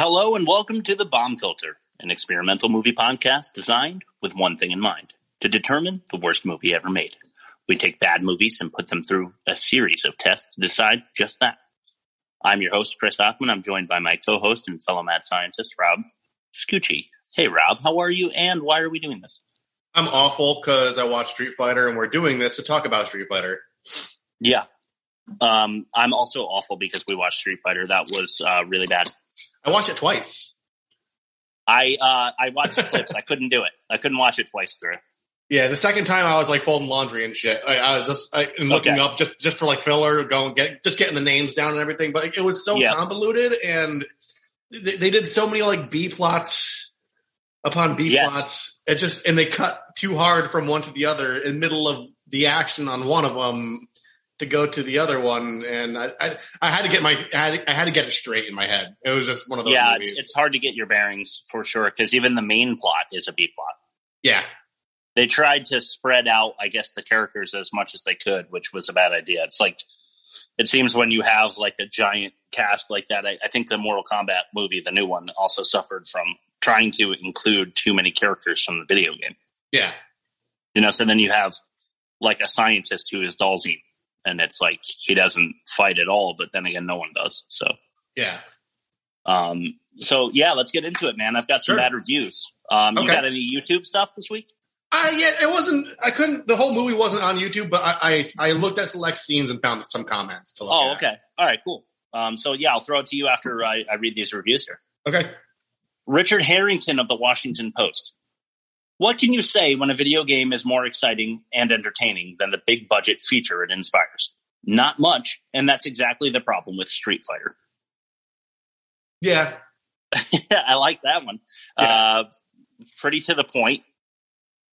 Hello and welcome to the Bomb Filter, an experimental movie podcast designed with one thing in mind to determine the worst movie ever made. We take bad movies and put them through a series of tests to decide just that. I'm your host, Chris Hockman. I'm joined by my co host and fellow mad scientist, Rob Scucci. Hey, Rob, how are you and why are we doing this? I'm awful because I watch Street Fighter and we're doing this to talk about Street Fighter. Yeah. Um, I'm also awful because we watched Street Fighter. That was uh, really bad. I watched it twice. I uh, I watched clips. I couldn't do it. I couldn't watch it twice through. Yeah, the second time I was like folding laundry and shit. I, I was just I, and looking Okay. up just just for like filler, going get just getting the names down and everything. But it was so Yeah. convoluted, and they, they did so many like B plots upon B Yes. plots. It just and they cut too hard from one to the other in middle of the action on one of them to go to the other one, and I I, I had to get my I had, to, I had to get it straight in my head. It was just one of those Yeah, movies. it's, it's hard to get your bearings for sure because even the main plot is a B plot. yeah, They tried to spread out, I guess, the characters as much as they could, which was a bad idea. It's like it seems when you have like a giant cast like that. I, I think the Mortal Kombat movie, the new one, also suffered from trying to include too many characters from the video game. yeah. You know, so then you have like a scientist who is Dhalsim, and it's like he doesn't fight at all, but then again, no one does. So, Yeah. um, so yeah, let's get into it, man. I've got some Sure. bad reviews. Um, you got any YouTube stuff this week? Uh, yeah, it wasn't. I couldn't. The whole movie wasn't on YouTube, but I I, I looked at select scenes and found some comments to look Oh, at. okay. All right, cool. Um, so yeah, I'll throw it to you after I, I read these reviews here. Okay. Richard Harrington of the Washington Post. What can you say when a video game is more exciting and entertaining than the big budget feature it inspires? Not much, and that's exactly the problem with Street Fighter. Yeah. I like that one. Uh, pretty to the point,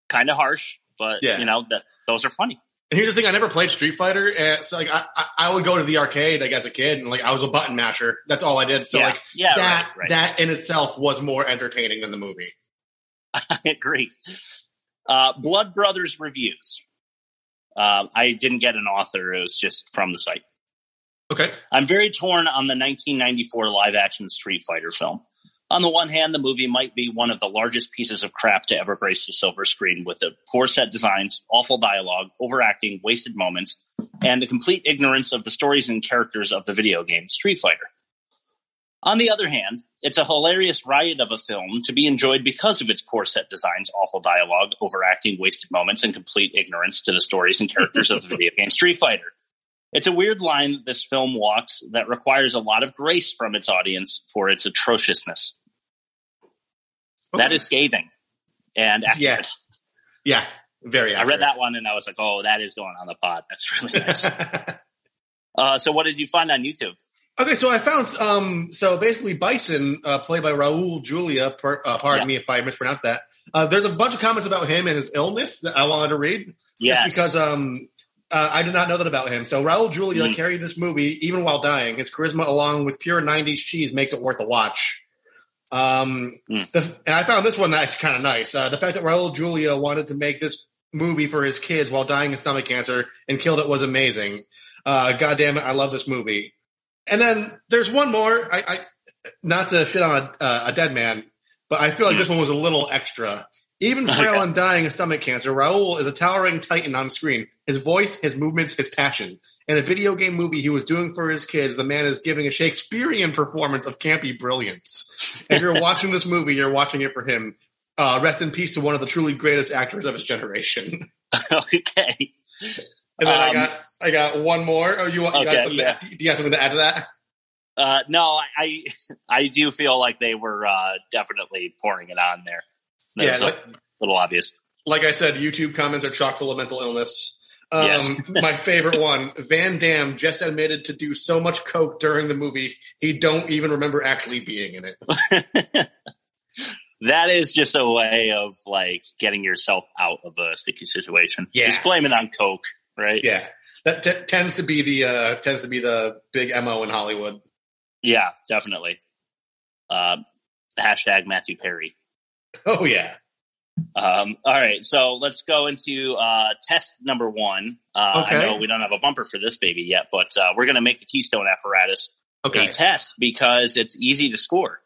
kind of harsh, but Yeah. you know that those are funny. And here's the thing: I never played Street Fighter, and so like I, I I would go to the arcade like as a kid, and like I was a button masher. That's all I did. So yeah, like yeah, that right, right. that in itself was more entertaining than the movie. I agree. Uh, Blood Brothers reviews. Uh, I didn't get an author; it was just from the site. Okay. I'm very torn on the 1994 live action Street Fighter film. On the one hand, the movie might be one of the largest pieces of crap to ever grace the silver screen with the poor set designs, awful dialogue, overacting, wasted moments, and the complete ignorance of the stories and characters of the video game Street Fighter. On the other hand, it's a hilarious riot of a film to be enjoyed because of its poor set designs, awful dialogue, overacting, wasted moments, and complete ignorance to the stories and characters of the video game Street Fighter. It's a weird line that this film walks that requires a lot of grace from its audience for its atrociousness. That Okay. is scathing and accurate. Yeah. Very. I read that one and I was like, oh, that is going on the pod. That's really nice. uh, so, what did you find on YouTube? Okay, so I found um so basically Bison, uh, played by Raul Julia. Per, uh, pardon Yeah. me if I mispronounced that. Uh, there's a bunch of comments about him and his illness that I wanted to read. Yes. Because um uh, I did not know that about him. So Raul Julia Mm. carried this movie even while dying. His charisma, along with pure '90s cheese, makes it worth a watch. Um, Mm. the, and I found this one actually kind of nice. Uh, the fact that Raul Julia wanted to make this movie for his kids while dying of stomach cancer and killed it was amazing. Uh, God damn it, I love this movie. And then there's one more. I, I not to shit on a, uh, a dead man, but I feel like this one was a little extra. Even frail and dying of stomach cancer, Raul is a towering titan on screen. His voice, his movements, his passion. In a video game movie he was doing for his kids, the man is giving a Shakespearean performance of campy brilliance. If you're watching this movie, you're watching it for him. Uh, rest in peace to one of the truly greatest actors of his generation. okay. And then I Um, got I got one more. Oh, you, want- you Okay, yeah. to, do you have something to add to that? Uh, no, I, I do feel like they were uh, definitely pouring it on there. That yeah, was a little obvious. like I said, YouTube comments are chock full of mental illness. Um, Yes. my favorite one: Van Damme just admitted to do so much coke during the movie he don't even remember actually being in it. that is just a way of like getting yourself out of a sticky situation. Yeah. Just blame it on Coke, right? Yeah, that t- tends to be the uh, tends to be the big mo in Hollywood. Yeah, definitely. Uh, hashtag Matthew Perry. Oh yeah, Um, all right, so let's go into uh, test number one. Uh, I know we don't have a bumper for this baby yet, but uh, we're going to make the Keystone apparatus okay. a test because it's easy to score.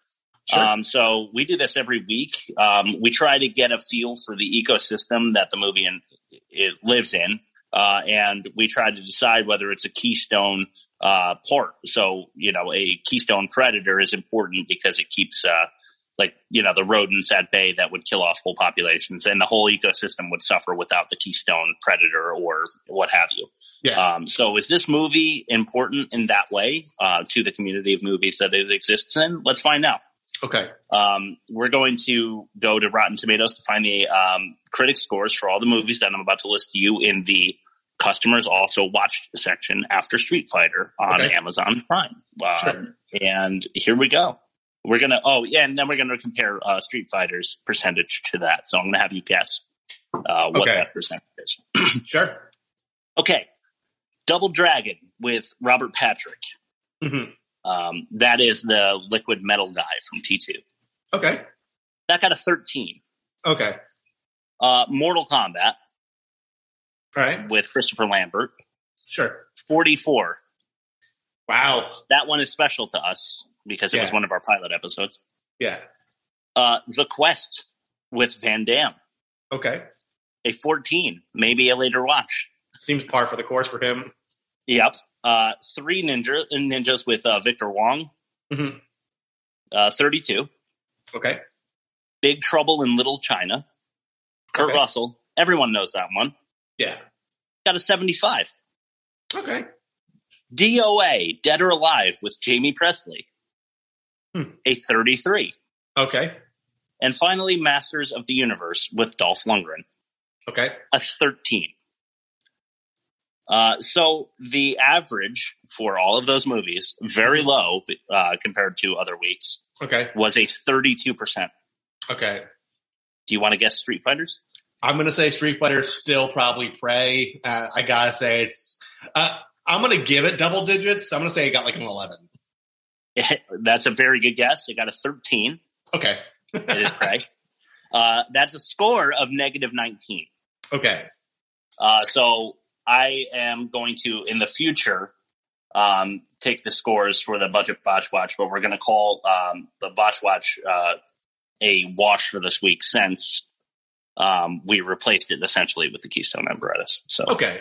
Sure. Um, so we do this every week. Um, we try to get a feel for the ecosystem that the movie in, it lives in, uh, and we try to decide whether it's a keystone uh, port. So you know, a keystone predator is important because it keeps uh, like you know the rodents at bay that would kill off whole populations, and the whole ecosystem would suffer without the keystone predator or what have you. yeah. Um, so is this movie important in that way uh, to the community of movies that it exists in? Let's find out. Okay. Um, we're going to go to Rotten Tomatoes to find the um, critic scores for all the movies that I'm about to list to you in the customers also watched section after Street Fighter on Okay. Amazon Prime. Um, Sure. And here we go. We're gonna. Oh, yeah, and then we're gonna compare uh, Street Fighter's percentage to that. So I'm gonna have you guess uh, what Okay. that percentage is. Sure. Okay, Double Dragon with Robert Patrick. Mhm. Um, that is the liquid metal guy from T2. Okay. That got a 13. Okay. Uh, Mortal Kombat All right. with Christopher Lambert, Sure. 44. Wow. That one is special to us because it was one of our pilot episodes. Yeah. Uh, the Quest with Van Damme, Okay. a 14, maybe a later watch. Seems par for the course for him. Yep. Uh, three ninja and ninjas with uh, Victor Wong, Mhm. uh, 32. Okay. Big Trouble in Little China, Kurt Okay. Russell. Everyone knows that one. Yeah. Got a 75. Okay. DOA, Dead or Alive with Jaime Pressly, Hmm. a 33. Okay. And finally, Masters of the Universe with Dolph Lundgren, Okay. a 13. Uh, so the average for all of those movies, very low uh, compared to other weeks, Okay. was a 32%. Okay. Do you want to guess Street Fighters? I'm gonna say Street Fighter still probably Prey. Uh, I gotta say it's. Uh, I'm gonna give it double digits. I'm gonna say it got like an 11. That's a very good guess. It got a 13. Okay. It is Prey. uh, that's a score of negative 19. Okay. Uh, so I am going to, in the future, um, take the scores for the budget botch watch, but we're going to call um, the botch watch uh, a wash for this week since um, we replaced it essentially with the Keystone Apparatus. So, Okay.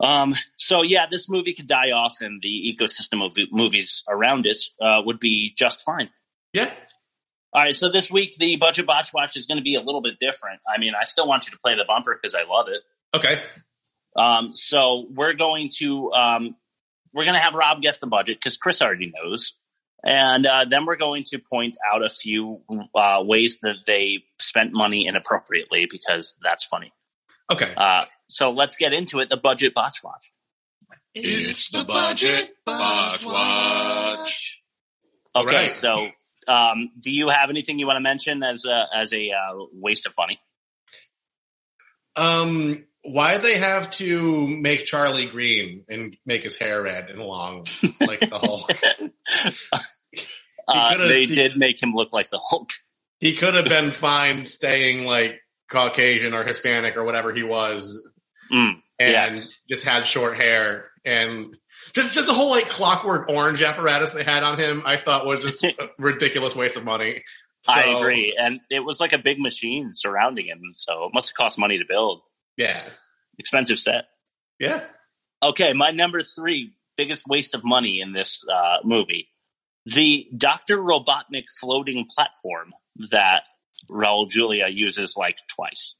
um, so yeah, this movie could die off, and the ecosystem of movies around it uh, would be just fine. Yeah. All right, so this week the budget botch watch is going to be a little bit different. I mean, I still want you to play the bumper because I love it. Okay. Um, so we're going to um, we're going to have Rob guess the budget because Chris already knows, and uh, then we're going to point out a few uh, ways that they spent money inappropriately because that's funny. Okay. Uh, so let's get into it. The budget botch watch. It's the budget botch watch. Okay, Right. so um, do you have anything you want to mention as a as a uh, waste of money? Um, why they have to make Charlie green and make his hair red and long like the Hulk? Uh, they he- did make him look like the Hulk. He could have been fine staying like Caucasian or Hispanic or whatever he was, Mm, and Yes. just had short hair and just just the whole like clockwork orange apparatus they had on him. I thought was just a ridiculous waste of money. I agree, and it was like a big machine surrounding him, so it must have cost money to build. Yeah, Expensive set. yeah. Okay, my number three biggest waste of money in this uh, movie: the Doctor Robotnik floating platform that Raul Julia uses like twice.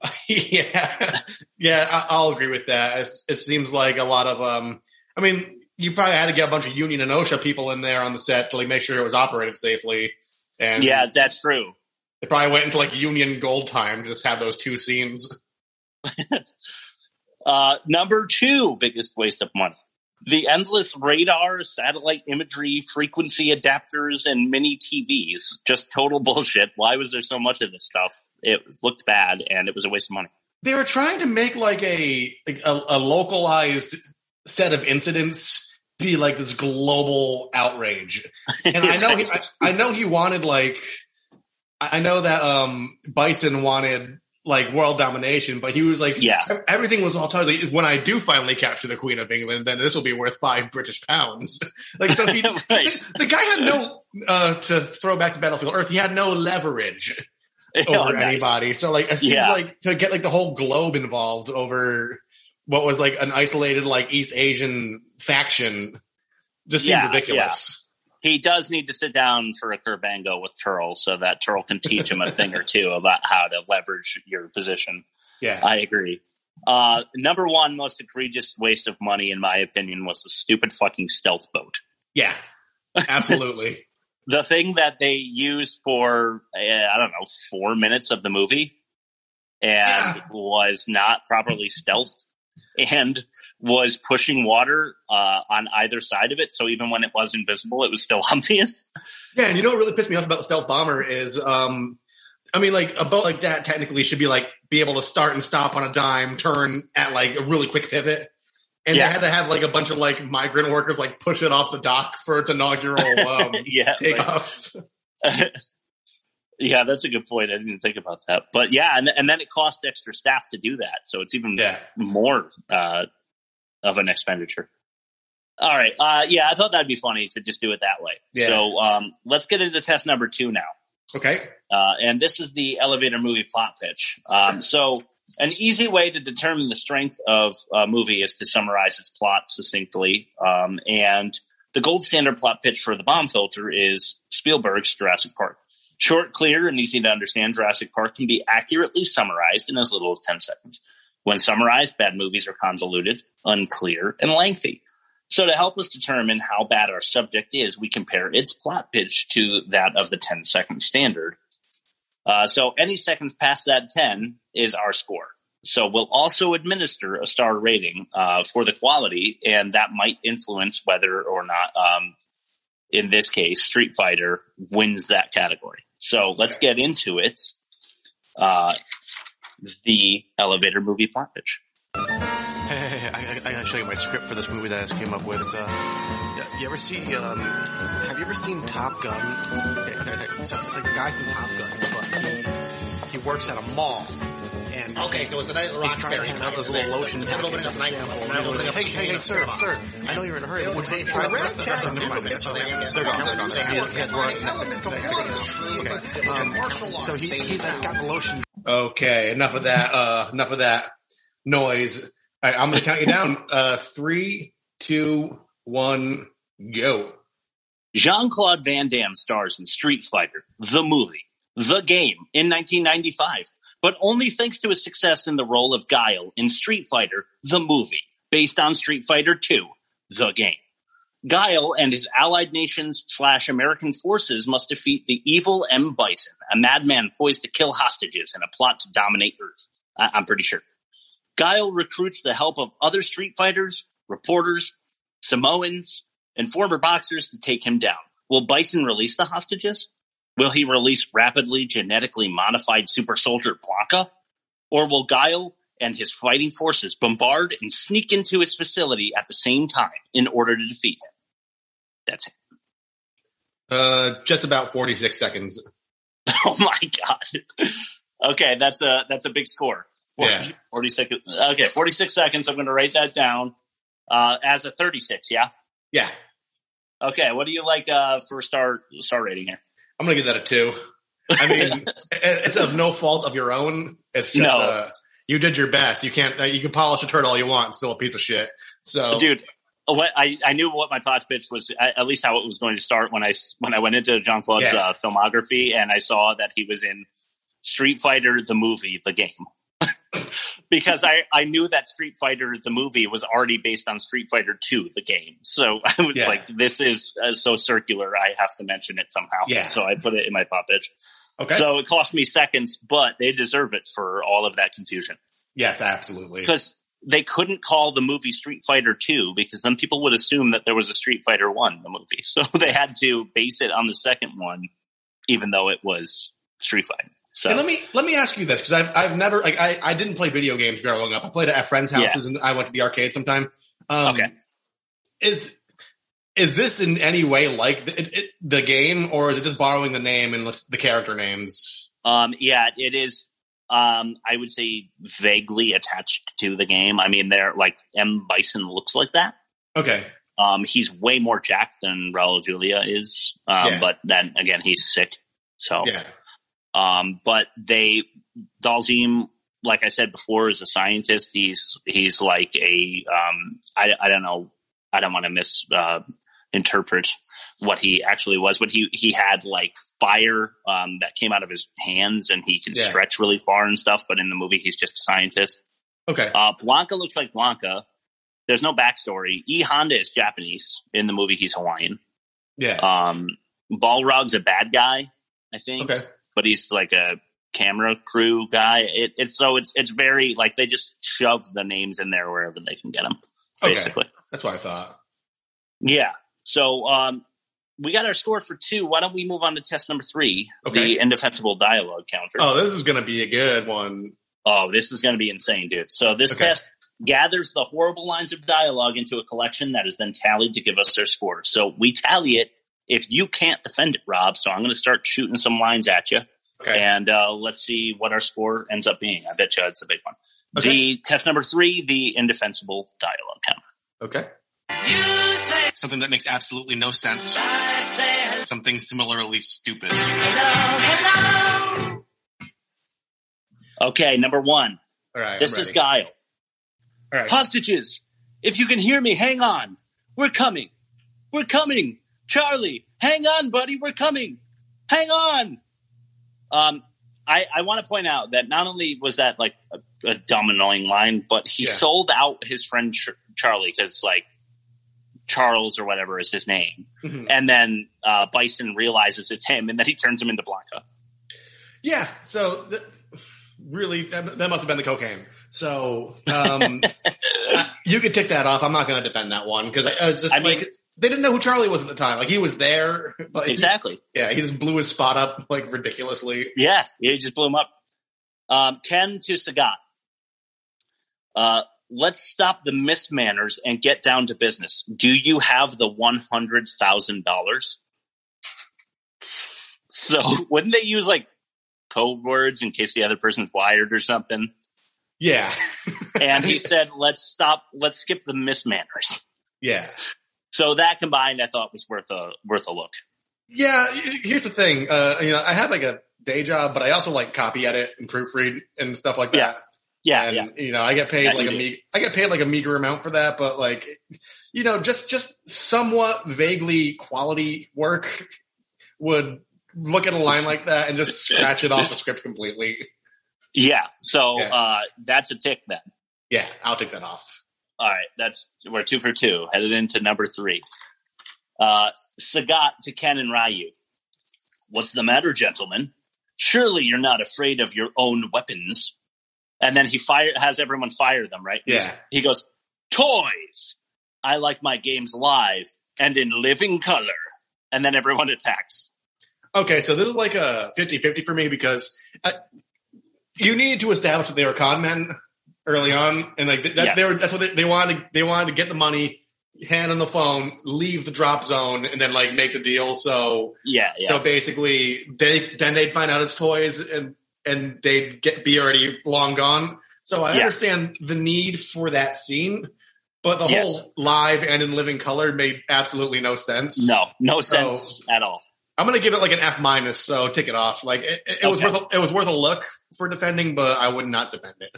yeah, yeah, I, I'll agree with that. It's, it seems like a lot of, um, I mean, you probably had to get a bunch of Union and OSHA people in there on the set to like make sure it was operated safely. And yeah, that's true. they probably went into like Union Gold time to just have those two scenes. Uh, number two biggest waste of money. The endless radar, satellite imagery, frequency adapters, and mini TVs. Just total bullshit. Why was there so much of this stuff? It looked bad and it was a waste of money. They were trying to make like a like a, a localized set of incidents be like this global outrage. And I know he, I, I know he wanted like I I know that um Bison wanted like world domination, but he was like, Yeah. everything was all tied. Like, when I do finally capture the Queen of England, then this will be worth five British pounds. like, so he, Right. the, the guy had no, uh, to throw back to Battlefield Earth, he had no leverage Oh, over nice. anybody. So like, it seems Yeah. like to get like the whole globe involved over what was like an isolated like East Asian faction just seems Yeah, ridiculous. He does need to sit down for a Kurbango with Terl so that Terl can teach him a thing or two about how to leverage your position. Yeah. I agree. Uh, number one most egregious waste of money, in my opinion, was the stupid fucking stealth boat. yeah. Absolutely. The thing that they used for, uh, I don't know, four minutes of the movie and Yeah. was not properly stealthed and was pushing water uh, on either side of it. So even when it was invisible, it was still obvious. Yeah, and you know what really pissed me off about the stealth bomber is, um, I mean, like a boat like that technically should be like be able to start and stop on a dime, turn at like a really quick pivot, and Yeah. they had to have like a bunch of like migrant workers like push it off the dock for its inaugural um, yeah. like- takeoff. yeah, that's a good point. I didn't think about that. But yeah, and, and then it cost extra staff to do that. So it's even Yeah, more uh, of an expenditure. All right. Uh, yeah, I thought that'd be funny to just do it that way. Yeah. So um, let's get into test number two now. okay, Uh, and this is the elevator movie plot pitch. Um, so an easy way to determine the strength of a movie is to summarize its plot succinctly. Um, and the gold standard plot pitch for the bomb filter is Spielberg's Jurassic Park. Short, clear, and easy to understand, Jurassic Park can be accurately summarized in as little as 10 seconds. When summarized, bad movies are convoluted, unclear, and lengthy. So to help us determine how bad our subject is, we compare its plot pitch to that of the 10 second standard. Uh, so any seconds past that 10 is our score. So we'll also administer a star rating uh, for the quality, and that might influence whether or not, um, in this case, Street Fighter wins that category. So let's get into it. Uh, the elevator movie plot pitch. Hey, hey, hey, I, I, I gotta show you my script for this movie that I just came up with. It's, uh, you ever see, um, have you ever seen Top Gun? It's like the guy from Top Gun, but he, he works at a mall. And Okay, so it's a nice he's trying to hand out those little lotion packets as a sample. And he goes, hey, hey, hey, sir, sir, I know you're in a hurry. Would you try that? Never mind, man. So they- they're gone, they're gone. He has- he has run- Okay, um, so he, he's like got the lotion okay. Enough of that. Uh, enough of that noise. I'm going to count you down. Uh, three, two, one, go. Jean Claude Van Damme stars in Street Fighter, the movie, the game in 1995, but only thanks to his success in the role of Guile in Street Fighter, the movie, based on Street Fighter 2, the game. Guile and his allied nations slash American forces must defeat the evil M. Bison, a madman poised to kill hostages in a plot to dominate Earth. I- I'm pretty sure. Guile recruits the help of other Street Fighters, reporters, Samoans, and former boxers to take him down. Will Bison release the hostages? Will he release rapidly genetically modified super soldier Blanka? Or will Guile and his fighting forces bombard and sneak into his facility at the same time in order to defeat him? That's it. Uh, just about 46 seconds. Oh my god. Okay, that's a that's a big score. Yeah. 46 Okay, 46 seconds. I'm going to write that down uh, as a 36, yeah? Yeah. Okay, what do you like uh, for star star rating here? I'm going to give that a two. I mean, it's of no fault of your own. It's just, No. uh, you did your best. You can't, uh, you can polish a turd all you want. It's still a piece of shit. So, dude what I, I knew what my plot pitch was at least how it was going to start when i when i went into john claude's Yeah. uh, filmography and i saw that he was in street fighter the movie the game because I, I knew that street fighter the movie was already based on street fighter 2 the game so i was Yeah. like this is uh, so circular i have to mention it somehow Yeah. so i put it in my plot pitch okay. so it cost me seconds but they deserve it for all of that confusion yes, absolutely. because they couldn't call the movie Street Fighter 2 because then people would assume that there was a Street Fighter 1 the movie. So they had to base it on the second one even though it was Street Fighter. So Hey, let me let me ask you this because I've I've never like I, I didn't play video games growing up. I played at friends' Yeah. houses and I went to the arcade sometime. Um, Okay. Is is this in any way like the, it, it, the game, or is it just borrowing the name and the character names? um yeah, it is um, I would say vaguely attached to the game. I mean, they're like M Bison looks like that. Okay. Um, he's way more jacked than Raul Julia is. Um, Yeah. but then again, he's sick. So, Yeah. um, but they, Dhalsim, like I said before, is a scientist. He's, he's like a, um, I, I don't know. I don't want to mis, uh, interpret what he actually was, but he, he had like fire, um, that came out of his hands and he can Yeah. stretch really far and stuff. But in the movie, he's just a scientist. Okay. Uh, Blanka looks like Blanka. There's no backstory. E Honda is Japanese. In the movie, he's Hawaiian. Yeah. Um, Balrog's a bad guy, I think, Okay. but he's like a camera crew guy. It, it's so it's it's very like they just shove the names in there wherever they can get them, Okay. basically. That's what I thought. Yeah. So um, we got our score for two. Why don't we move on to test number three, Okay. the indefensible dialogue counter? Oh, this is going to be a good one. Oh, this is going to be insane, dude. So this Okay. test gathers the horrible lines of dialogue into a collection that is then tallied to give us their score. So we tally it if you can't defend it, Rob. So I'm going to start shooting some lines at you, Okay. and uh, let's see what our score ends up being. I bet you it's a big one. Okay. The test number three, the indefensible dialogue counter. Okay. Something that makes absolutely no sense. Something similarly stupid. Hello, hello. Okay, number one. All right. This I'm is ready. Guile. All right. Hostages, if you can hear me, hang on. We're coming. We're coming. Charlie, hang on, buddy. We're coming. Hang on. Um, I, I want to point out that not only was that like a, a dumb, annoying line, but he Yeah. sold out his friend Ch- Charlie because like Charles or whatever is his name. Mhm. And then uh, Bison realizes it's him and then he turns him into Blanka. Yeah. So th- really, that, that must have been the cocaine. So um, I- you could tick that off. I'm not going to defend that one because I, I was just I mean- like they didn't know who Charlie was at the time. Like he was there, but he- Exactly. yeah, he just blew his spot up like ridiculously. Yeah, he just blew him up. Um, Ken to Sagat. Uh, let's stop the mismanners and get down to business. Do you have the one hundred thousand dollars? So wouldn't they use like code words in case the other person's wired or something? Yeah. And he said, "Let's stop. Let's skip the mismanners." yeah. So that combined, I thought was worth a worth a look. Yeah, here's the thing. Uh, you know, I have like a day job, but I also like copy edit and proofread and stuff like that. Yeah. Yeah, and yeah, you know, I get paid Yeah, like a me- I get paid like a meager amount for that, but like, you know, just just somewhat vaguely quality work would look at a line like that and just scratch it off the script completely. yeah. So Yeah. Uh, that's a tick then. Yeah, I'll take that off. All right, that's we're two for two, headed into number three. Uh, Sagat to Ken and Ryu. What's the matter, gentlemen? Surely you're not afraid of your own weapons. And then he fire has everyone fire them, right? Yeah. He goes, toys. I like my games live and in living color. And then everyone attacks. Okay, so this is like a 50-50 for me because uh, you need to establish that they were con men early on, and like that, Yeah. they were that's what they, they wanted. They wanted to get the money, hand on the phone, leave the drop zone, and then like make the deal. So Yeah, yeah. so basically, they then they'd find out it's toys, and and they'd get be already long gone. So I Yeah. understand the need for that scene, but the Yes. whole live and in living color made absolutely no sense. no, no So- sense at all. I'm gonna give it like an F minus, so take it off. Like it, it, it was worth a, it was worth a look for defending, but I would not defend it.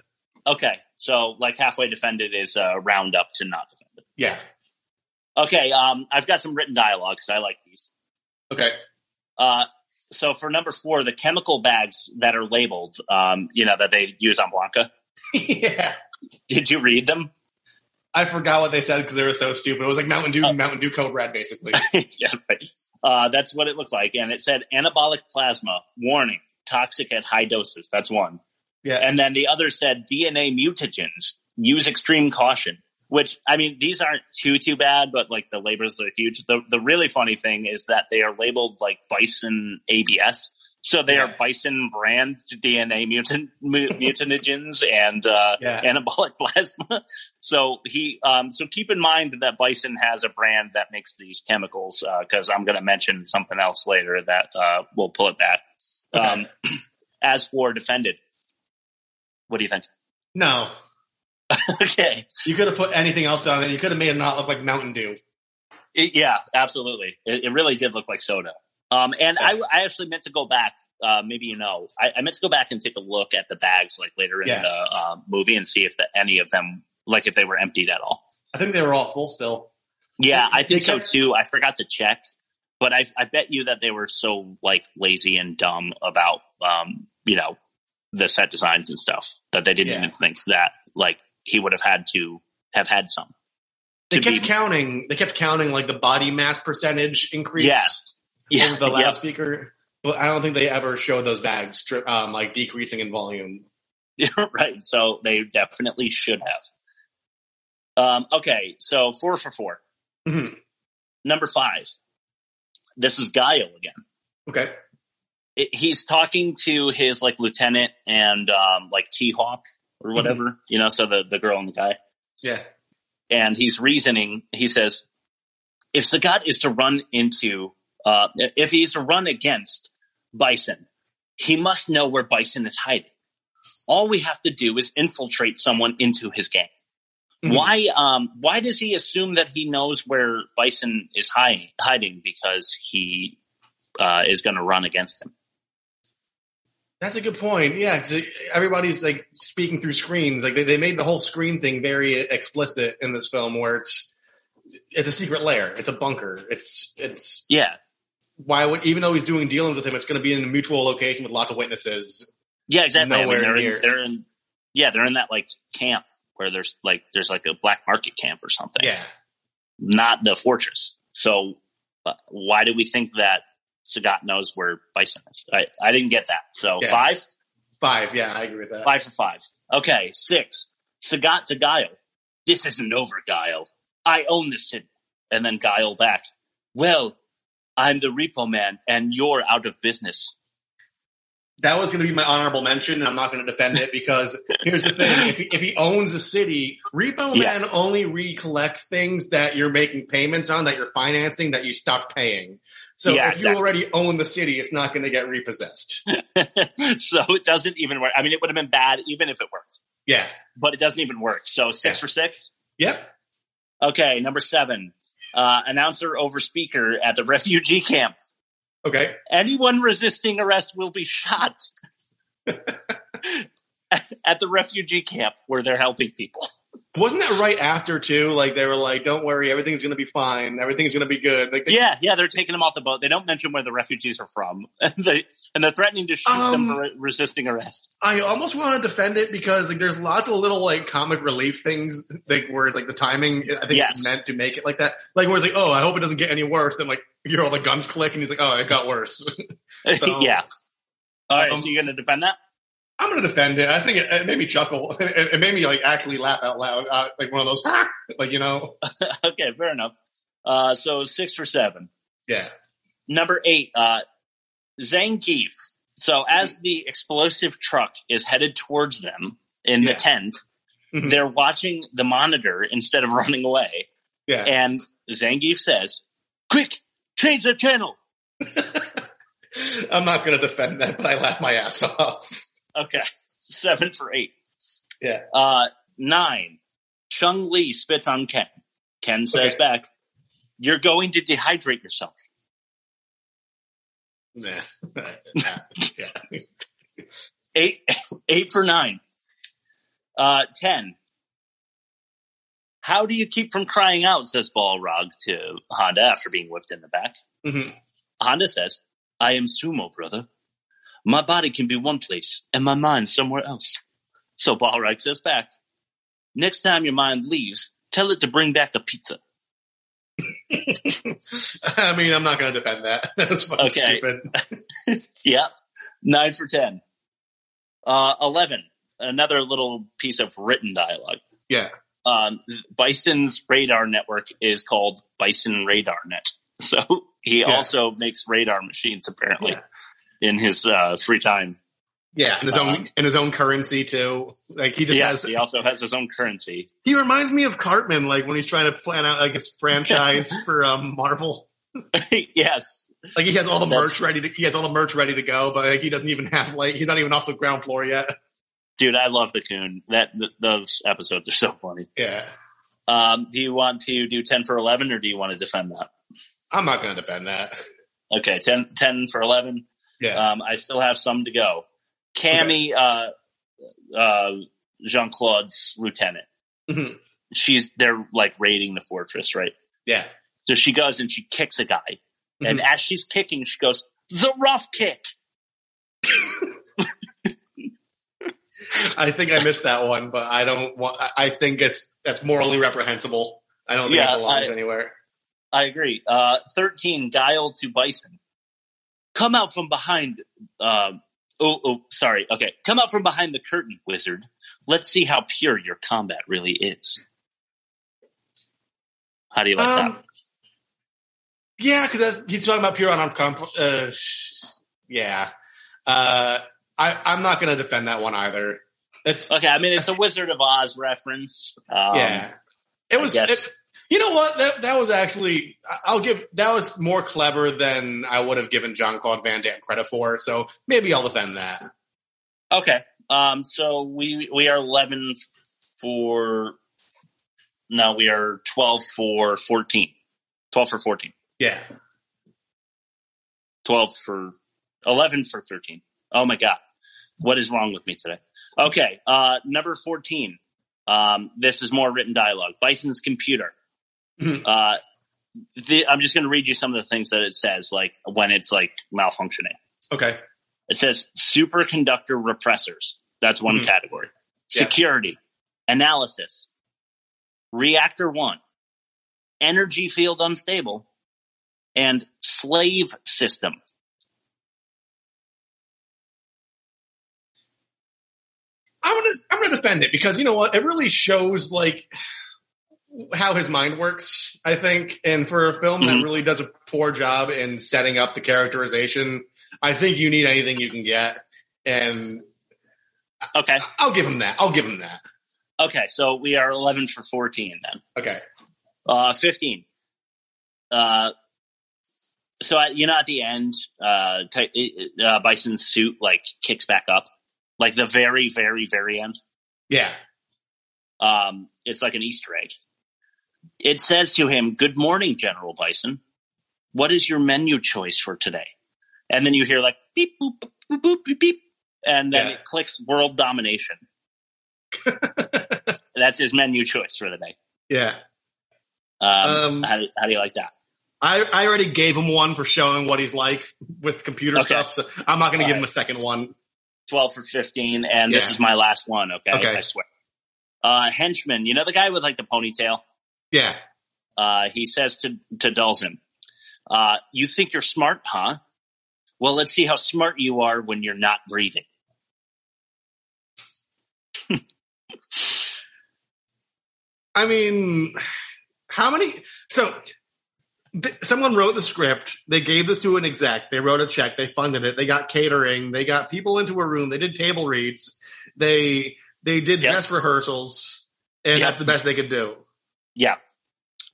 Okay, so like halfway defended is uh, round up to not defended. Yeah. Okay, um, I've got some written dialogue because I like these. Okay. Uh, so for number four, the chemical bags that are labeled, um, you know, that they use on Blanka. yeah. Did you read them? I forgot what they said because they were so stupid. It was like Mountain Dew, Oh. Mountain Dew Code Red, basically. yeah, right. Uh, that's what it looked like. And it said anabolic plasma, warning, toxic at high doses. That's one. Yeah. And then the other said DNA mutagens, use extreme caution. Which I mean, these aren't too too bad, but like the labels are huge. The the really funny thing is that they are labeled like Bison ABS, so they Yeah. are Bison brand DNA mutant mu- mutagens and uh, Yeah. anabolic plasma. So he, um, so keep in mind that Bison has a brand that makes these chemicals because I'm going to mention something else later that uh, will pull it back. Okay. Um, as for defended, What do you think? No, okay. you could have put anything else on it. You could have made it not look like Mountain Dew. It- yeah, absolutely. It, it really did look like soda. Um, and I, I actually meant to go back. Uh, maybe you know, I, I meant to go back and take a look at the bags like later in Yeah. the uh, movie and see if the, any of them, like if they were emptied at all. I think they were all full still. Yeah, I think so too. I forgot to check, but I, I bet you that they were so like lazy and dumb about, um, you know, the set designs and stuff that they didn't Yeah. even think that like he would have had to have had some. They kept be- counting. They kept counting like the body mass percentage increase. Yeah. The yep. loudspeaker. But I don't think they ever showed those bags um, like decreasing in volume. right. So they definitely should have. Um, okay, so four for 4 Mhm. Number five. This is Guile again. Okay. It, he's talking to his like lieutenant and um, like T Hawk or whatever, you know, so the, the girl and the guy. Yeah. And he's reasoning. He says, if Sagat is to run into, uh, if he's to run against Bison, he must know where Bison is hiding. All we have to do is infiltrate someone into his gang. Mhm. Why? Um, why does he assume that he knows where Bison is hiding? Hiding because he uh, is going to run against him. That's a good point. Yeah, everybody's like speaking through screens. Like they, they made the whole screen thing very explicit in this film, where it's it's a secret lair, it's a bunker, it's it's Yeah, why would even though he's doing dealings with him, it's going to be in a mutual location with lots of witnesses. yeah, exactly. I mean, they're, near. in, they're in, yeah, they're in that like camp where there's like there's like a black market camp or something. Yeah, not the fortress. So uh, why do we think that Sagat knows where Bison is? I, I didn't get that. So Yeah. five, five. Yeah, I agree with that. five for five. Okay, six. Sagat to Guile. This isn't over, Guile. I own this city. And then Guile back. Well, I'm the repo man and you're out of business. That was going to be my honorable mention, and I'm not going to defend it because here's the thing: if he, if he owns a city, Repo Yeah. Man only recollects things that you're making payments on, that you're financing, that you stopped paying. So Yeah, if exactly. you already own the city, it's not going to get repossessed. so it doesn't even work. I mean, it would have been bad even if it worked, Yeah. but it doesn't even work. So six Yeah. for six. Yep. Okay, number seven. Uh, announcer over speaker at the refugee camp. Okay. Anyone resisting arrest will be shot at the refugee camp where they're helping people. Wasn't that right after too? Like they were like, "Don't worry, everything's going to be fine. Everything's going to be good." Like they, Yeah, yeah, they're taking them off the boat. They don't mention where the refugees are from, and they and they're threatening to shoot them Um, for re- resisting arrest. I almost want to defend it because like there's lots of little like comic relief things like where it's like the timing. I think Yes. it's meant to make it like that. Like where it's like, oh, I hope it doesn't get any worse. And like you hear all the guns click, and he's like, oh, it got worse. So, yeah. All right, um, so you're going to defend that? I'm gonna defend it. I think it, it made me chuckle. It, it made me like actually laugh out loud, uh, like one of those, like you know, okay, fair enough. Uh, so six for seven. yeah, Number eight, uh, Zangief. So as the explosive truck is headed towards them in the Yeah. tent, Mhm. they're watching the monitor instead of running away. yeah. And Zangief says, quick, change the channel. I'm not gonna defend that, but I laugh my ass off. Okay. Seven for eight. Yeah. Uh, nine, Chun-Li spits on Ken. Ken says Okay. back, you're going to dehydrate yourself. Nah. yeah. Eight, eight for nine. Uh, ten. How do you keep from crying out? Says Balrog to Honda after being whipped in the back. Mhm. Honda says, I am sumo, brother. My body can be one place and my mind somewhere else. So Balrog says back, next time your mind leaves, tell it to bring back a pizza. I mean, I'm not gonna defend that. That's fucking Okay. stupid. Yep. Nine for ten. Uh, 11. Another little piece of written dialogue. Yeah. um, Bison's radar network is called Bison Radar Net. So he Yeah. also makes radar machines apparently Yeah. In his uh, free time. Yeah, in his own Um, in his own currency too. Like he just Yes, has. he also has his own currency. He reminds me of Cartman, like when he's trying to plan out like his franchise for um, Marvel. yes, Like he has all the merch ready to. He has all the merch ready to go, but like he doesn't even have like he's not even off the ground floor yet. Dude, I love the coon. That th- those episodes are so funny. Yeah. Um, do you want to do ten for eleven, or do you want to defend that? I'm not going to defend that. Okay, 10, 10 for eleven. Yeah. Um, I still have some to go. Cammy, uh, uh, Jean Claude's lieutenant. Mhm. She's they're like raiding the fortress, right? Yeah. So she goes and she kicks a guy, and Mhm. as she's kicking, she goes the rough kick. I think I missed that one, but I don't want, I- think it's, that's morally reprehensible. I don't think Yeah, it belongs I- anywhere. I agree. Uh, Thirteen, guile to Bison. Come out from behind. Um, oh, oh, sorry. Okay, come out from behind the curtain, wizard. Let's see how pure your combat really is. How do you like that? Um, yeah, because he's talking about pure on comp. Uh, yeah, uh, I, I'm not going to defend that one either. It's Okay, I mean it's a Wizard of Oz reference. Um, yeah, it was. It- you know what? That that was actually. I'll give that was more clever than I would have given John Claude Van Damme credit for. So maybe I'll defend that. Okay. Um. So we we are eleven for. No, we are twelve for fourteen. Twelve for fourteen. Yeah. Twelve for eleven for thirteen. Oh my god, what is wrong with me today? Okay. Uh, number fourteen. Um, this is more written dialogue. Bison's computer. Uh, the, I'm just going to read you some of the things that it says, like when it's like malfunctioning. Okay. It says superconductor repressors. That's one Mhm. category. Yeah. Security, analysis, reactor one, energy field unstable, and slave system. I'm gonna I'm gonna defend it because you know what? It really shows like how his mind works. I think, and for a film that Mhm. really does a poor job in setting up the characterization, I think you need anything you can get, and Okay. I'll give him that. I'll give him that. Okay. So we are 11 for 14 then. Okay. Uh, 15. Uh, so at, you know, at the end, uh, t- uh, Bison's suit like kicks back up, like the very, very, very end. Yeah. Um, it's like an Easter egg. It says to him, Good morning, General Bison. What is your menu choice for today? And then you hear like beep, boop, boop, boop, boop, beep, beep. And then Yeah. it clicks world domination. That's his menu choice for the day. Yeah. Um, Um, how, do, how do you like that? I, I already gave him one for showing what he's like with computer Okay. stuff, so I'm not going to give him a second one. 12 for 15. And this is my last one. Okay. Okay. I swear. Uh, henchman, you know the guy with like the ponytail? Yeah. uh, he says to, to Dhalsim, uh, you think you're smart, huh? Well, let's see how smart you are when you're not breathing. I mean, how many? So, th- someone wrote the script. They gave this to an exec. They wrote a check. They funded it. They got catering. They got people into a room. They did table reads. They they did Yes. dress rehearsals, and that's the best they could do. Yeah.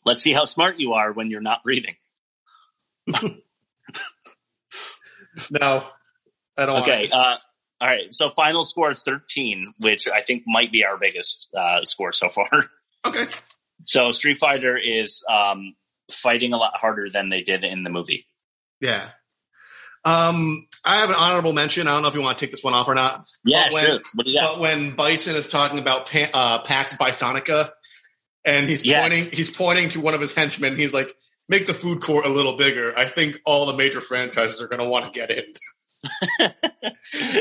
Let's see how smart you are when you're not breathing. No, I don't. Okay. Uh, all right. So final score 13, which I think might be our biggest uh, score so far. okay. So Street Fighter is um, fighting a lot harder than they did in the movie. Yeah. Um, I have an honorable mention. I don't know if you want to take this one off or not. Yeah, But when- sure. What do you got? But when Bison is talking about pa- uh, Pax Bisonica, and he's Yeah. pointing, he's pointing to one of his henchmen. He's like, "Make the food court a little bigger." I think all the major franchises are going to want to get in.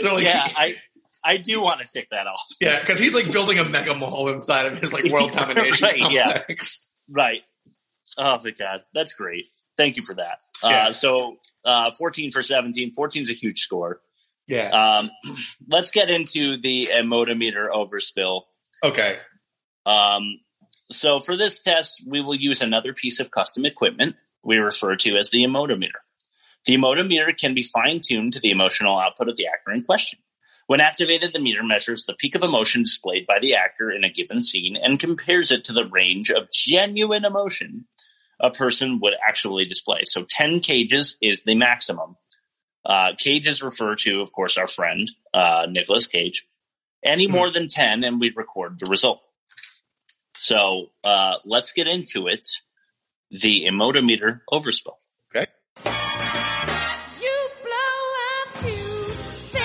so, like, yeah, he- I I do want to tick that off. Yeah, because he's like building a mega mall inside of his like world domination Right, yeah. complex. Right. Oh my god, that's great. Thank you for that. Yeah. Uh, so uh, 14 for 17. 14 is a huge score. Yeah. Um, let's get into the emotometer overspill. Okay. Um, so for this test, we will use another piece of custom equipment we refer to as the emotometer. The emotometer can be fine-tuned to the emotional output of the actor in question. When activated, the meter measures the peak of emotion displayed by the actor in a given scene and compares it to the range of genuine emotion a person would actually display. So 10 cages is the maximum. Uh, cages refer to, of course, our friend, uh, Nicolas Cage. Any more than 10, and we'd record the result. So uh, let's get into it. The emotometer overspill. Okay. You blow a fuse, the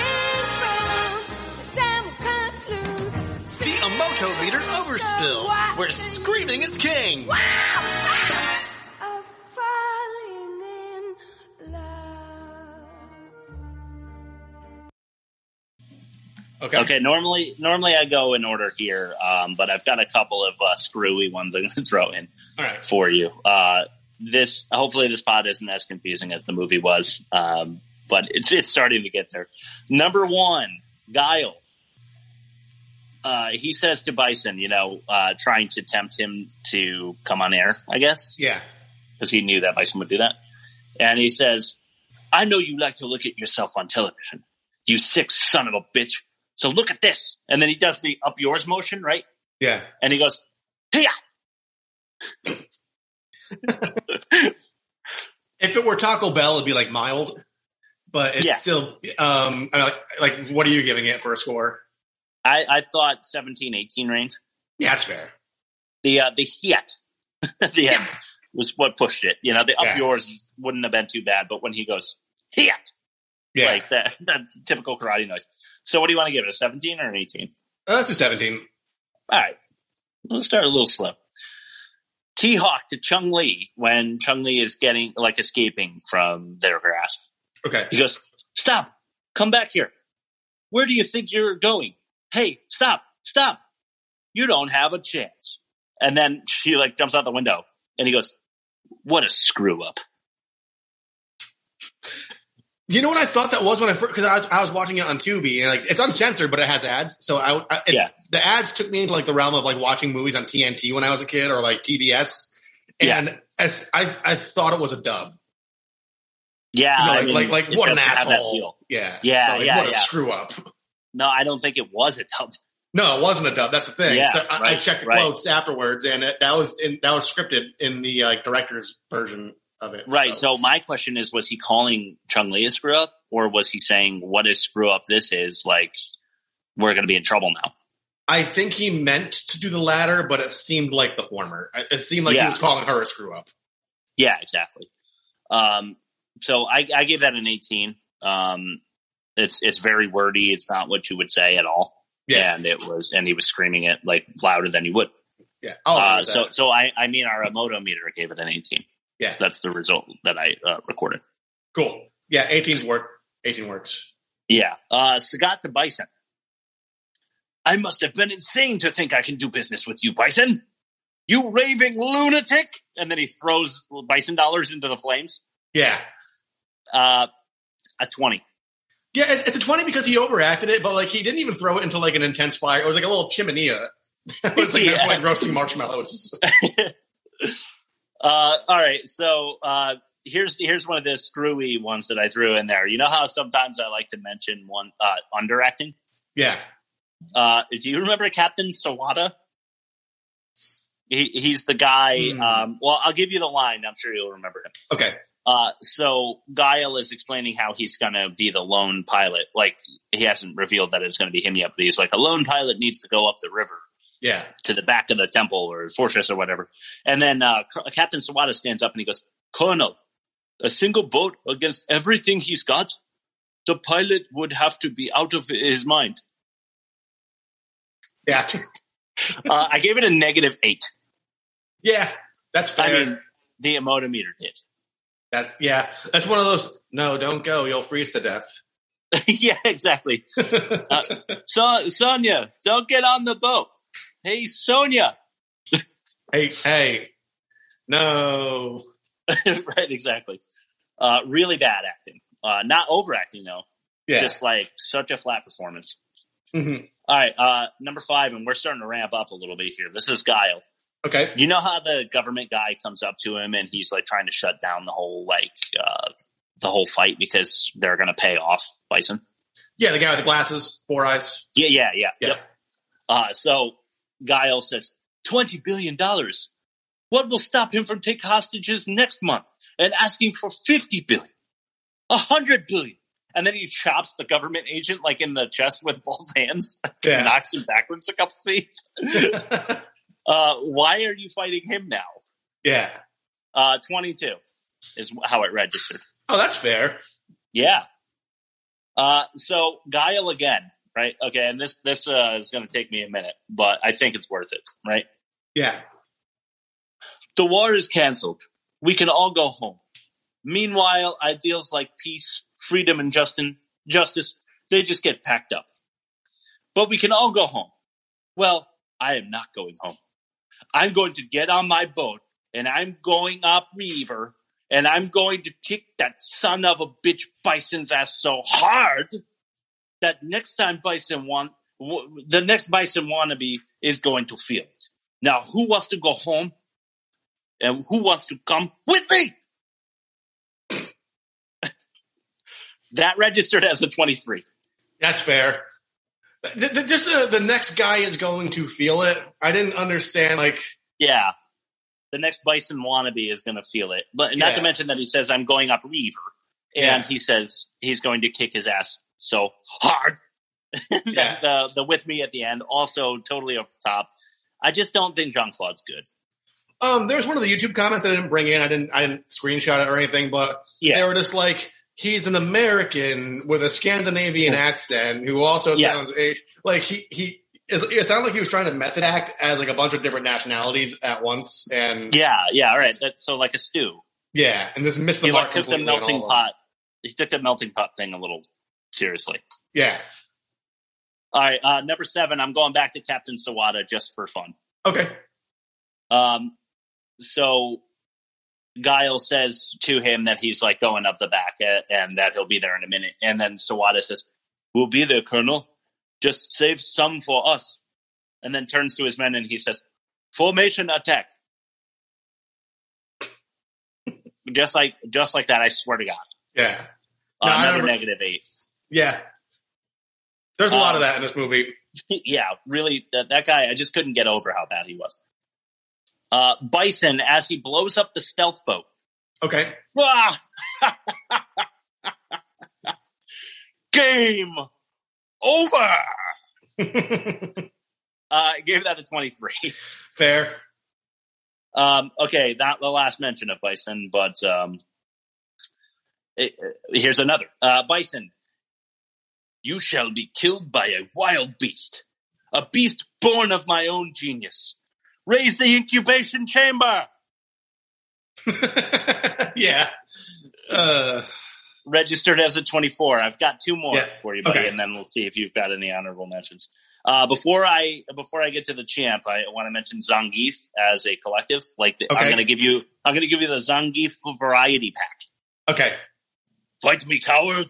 time will cut loose. The Emoto meter overspill, where screaming is king. Okay. Okay, normally normally I go in order here, um, but I've got a couple of uh, screwy ones I'm going to throw in right. for you. Uh, this hopefully this pod isn't as confusing as the movie was, um, but it's it's starting to get there. Number one, Guile. Uh, he says to Bison, you know, uh, trying to tempt him to come on air, I guess, Yeah. because he knew that Bison would do that. And he says, I know you like to look at yourself on television, you sick son of a bitch. So look at this. And then he does the up yours motion, right? Yeah. And he goes, Hiya! If it were Taco Bell, it'd be like mild, but it's Yeah. still. Um, like, like, what are you giving it for a score? I, I thought 17, 18 range. Yeah, that's fair. The, uh, the hit the end was what pushed it. You know, the up Yeah. yours wouldn't have been too bad, but when he goes, hit! Yeah. Like that, that typical karate noise. So what do you want to give it? A 17 or an 18? Uh, let's do seventeen. All right. Let's start a little slow. T Hawk to Chun-Li when Chun-Li is getting, like, escaping from their grasp. Okay. He goes, Stop! Come back here. Where do you think you're going? Hey, stop! Stop! You don't have a chance. And then she, like, jumps out the window and he goes, What a screw up. You know what I thought that was when I first because I was I was watching it on Tubi and like it's uncensored but it has ads so I, I it- Yeah. the ads took me into like the realm of like watching movies on TNT when I was a kid or like TBS and as I I thought it was a dub Yeah. You know, I like mean, like, like what an doesn't have that asshole yeah Yeah, So, like, yeah, what a yeah. screw up No, I don't think it was a dub. no it wasn't a dub that's the thing Yeah, so I, I checked the right. quotes afterwards and it, that was in, that was scripted in the uh, like director's version of it Right. So my question is, was he calling Chun-Li a screw up, or was he saying, "What a screw up this is"? Like, we're going to be in trouble now. I think he meant to do the latter but it seemed like the former it seemed like Yeah. he was calling her a screw up Yeah, exactly. Um, so I, I gave that an 18. Um, it's it's very wordy. It's not what you would say at all. yeah And it was, and he was screaming it like louder than you would. yeah Uh, so so I I mean our emoto meter gave it an 18. Yeah. That's the result that I uh, recorded. Cool. Yeah, 18's work. 18 works. Yeah. Uh, Sagat to Bison. I must have been insane to think I can do business with you, Bison. You raving lunatic. And then he throws Bison dollars into the flames. Yeah. Uh, a 20. Yeah, it's a 20 because he overacted it, but like he didn't even throw it into like an intense fire. It was like a little chiminea. it was like, Yeah. like roasting marshmallows. Uh, all right. So, uh, here's, here's one of the screwy ones that I threw in there. You know how sometimes I like to mention one, uh, underacting? yeah. Uh, do you remember Captain Sawada? He, he's the guy. Hmm. Um, well, I'll give you the line. I'm sure you'll remember him. Okay. Uh, so Guile is explaining how he's going to be the lone pilot. Like he hasn't revealed that it's going to be him yet, but he's like a lone pilot needs to go up the river Yeah. to the back of the temple or fortress or whatever. And then uh, Captain Sawada stands up and he goes, "Colonel, a single boat against everything he's got, the pilot would have to be out of his mind." Yeah. Uh, I gave it a negative eight. Yeah. That's fair. I mean, the emotometer did. that's, yeah. That's one of those, no, don't go. You'll freeze to death. yeah, exactly. So, Sonia, don't get on the boat. Hey, Sonia. hey, hey. No. right, exactly. Uh, really bad acting. Uh, not overacting though. Yeah. Just like such a flat performance. Mhm. All right, uh, number five, and we're starting to ramp up a little bit here. This is Guile. Okay. You know how the government guy comes up to him and he's like trying to shut down the whole like uh, the whole fight because they're going to pay off Bison. Yeah, the guy with the glasses, four eyes. Yeah, yeah, yeah. Yeah. Yep. Uh, so Guile says twenty billion dollars. What will stop him from taking hostages next month and asking for fifty billion, a hundred billion, and then he chops the government agent like in the chest with both hands, Yeah. knocks him backwards a couple feet. Uh, why are you fighting him now? yeah. Uh, 22 is how it registered. Oh, that's fair. Yeah. Uh, so Guile again, right? Okay, and this this uh, is going to take me a minute, but I think it's worth it, right? Yeah. The war is canceled. We can all go home. Meanwhile, ideals like peace, freedom, and justin, justice, they just get packed up. But we can all go home. Well, I am not going home. I'm going to get on my boat and I'm going up river and I'm going to kick that son of a bitch Bison's ass so hard that next time Bison want, w- the next Bison wannabe is going to feel it. Now, who wants to go home? And who wants to come with me? that registered as a 23. That's fair. Just the, the next guy is going to feel it. I didn't understand, like, Yeah. The next Bison wannabe is going to feel it. But not to mention that he says, I'm going up Reaver. And Yeah. he says he's going to kick his ass so hard. Yeah. the, the with me at the end, also totally over the top. I just don't think Jean Claude's good. um, there's one of the YouTube comments I didn't bring in. I didn't, I didn't screenshot it or anything, but yeah. they were just like, he's an American with a Scandinavian accent who also Yes. sounds. Like he, he, it sounded like he was trying to method act as like a bunch of different nationalities at once. And Yeah. Yeah. All right. That's so like a stew. yeah, and just missed the He mark like took the melting all of them. pot. He took the melting pot thing a little seriously. Yeah. All right. Uh, number seven, I'm going back to Captain Sawada just for fun. Okay. Um, so Guile says to him that he's like going up the back uh, and that he'll be there in a minute. And then Sawada says, We'll be there, Colonel. Just save some for us. And then turns to his men and he says, Formation attack. just like just like that, I swear to God. Yeah. Uh, No, I another remember- negative eight. Yeah. There's a lot Um, of that in this movie. yeah, really, that, that guy, I just couldn't get over how bad he was. Uh, Bison, as he blows up the stealth boat, Okay. Ah! Game over. Uh, I gave that a 23. Fair. Um, okay, not the last mention of Bison, but um, it, here's another. Uh, Bison, you shall be killed by a wild beast, a beast born of my own genius. Raise the incubation chamber. yeah. Uh, registered as a 24. I've got two more Yeah, for you, buddy, okay. and then we'll see if you've got any honorable mentions. Uh, before I before I get to the champ, I want to mention Zangief as a collective. Like the, I'm going to give you, I'm going to give you the Zangief variety pack. okay. Fight me, coward!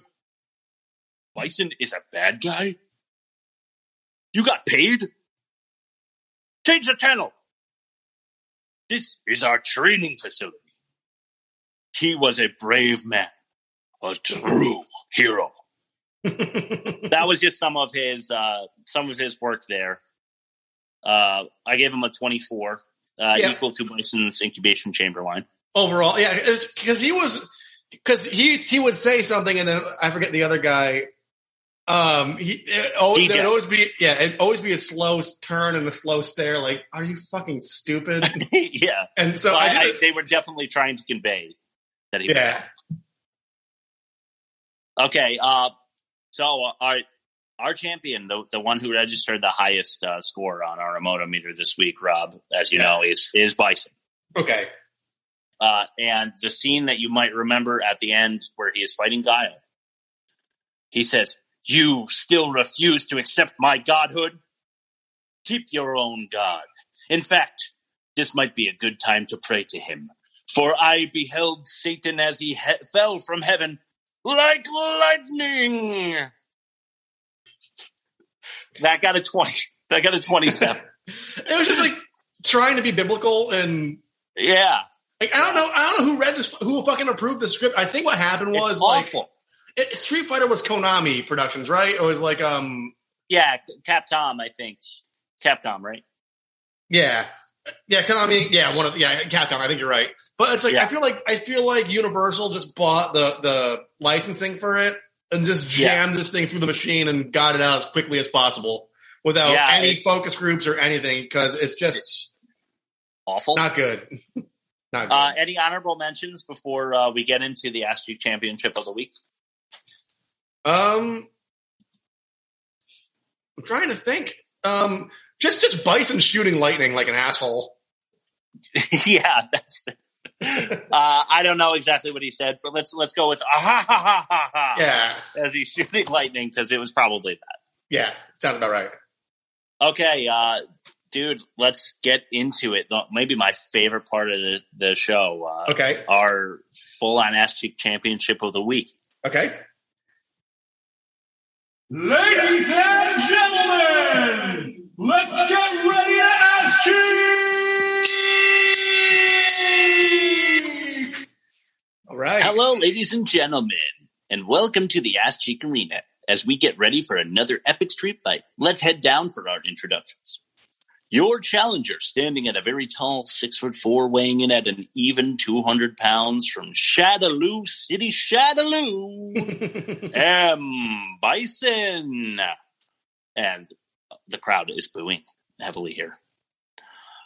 Bison is a bad guy. You got paid. Change the channel. This is our training facility. He was a brave man, a true hero. that was just some of his uh, some of his work there. Uh, I gave him a 24, uh, Yeah. equal to Bison's incubation chamber line. Overall, yeah, because he was because he he would say something and then I forget the other guy. Um, he it, oh, DJ. there'd always be yeah, it'd always be a slow turn and a slow stare. Like, are you fucking stupid? yeah, And so So I, I, they were definitely trying to convey that he. yeah, Okay. Uh, so uh, our our champion, the the one who registered the highest uh, score on our Emoto meter this week, Rob, as you Yeah. know, is is Bison. okay, Uh, and the scene that you might remember at the end where he is fighting Guile, he says, You still refuse to accept my godhood? Keep your own God. In fact, this might be a good time to pray to him. For I beheld Satan as he he- fell from heaven like lightning. That got a 20. That got a 27. it was just like trying to be biblical and yeah. like I don't know I don't know who read this who fucking approved the script. I think what happened was like. It, Street Fighter was Konami Productions, right? It was like um Yeah, Capcom, I think. Capcom, right? Yeah. Yeah, Konami. Yeah, one of the, yeah, Capcom. I think you're right, but it's like Yeah. I feel like I feel like Universal just bought the the licensing for it, and just jammed this thing through the machine and got it out as quickly as possible without Yeah, any focus groups or anything because it's just Awful. not good. not good. Uh, any honorable mentions before uh, we get into the Ask Championship of the week? Um, I'm trying to think. Um, just just Bison shooting lightning like an asshole. yeah, that's. uh, I don't know exactly what he said, but let's let's go with ah, ha ha ha ha ha Yeah, as he's shooting lightning because it was probably that. yeah, sounds about right. Okay, uh, dude, let's get into it. Maybe my favorite part of the, the show, uh, Okay, our full on Ass Cheek Championship of the week. okay. Ladies and gentlemen, let's get ready to ask cheek! All right. Hello, ladies and gentlemen, and welcome to the Ass Cheek Arena. As we get ready for another epic street fight, let's head down for our introductions. Your challenger, standing at a very tall six foot four, weighing in at an even 200 pounds from Shadaloo City, Shadaloo, M. Bison. And the crowd is booing heavily here.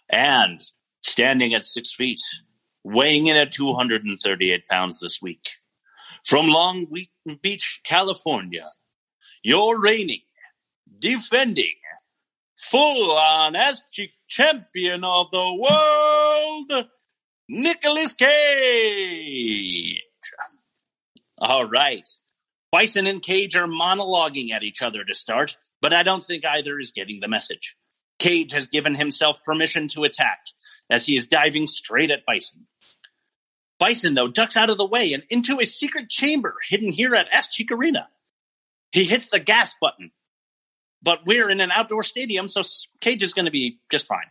And standing at six feet, weighing in at 238 pounds this week, from Long Beach, California, your reigning, defending, full on as champion of the world, Nicolas Cage. All right. Bison and Cage are monologuing at each other to start, but I don't think either is getting the message. Cage has given himself permission to attack as he is diving straight at Bison. Bison, though, ducks out of the way and into a secret chamber hidden here at Ass Cheek Arena. He hits the gas button, but we're in an outdoor stadium, so Cage is going to be just fine.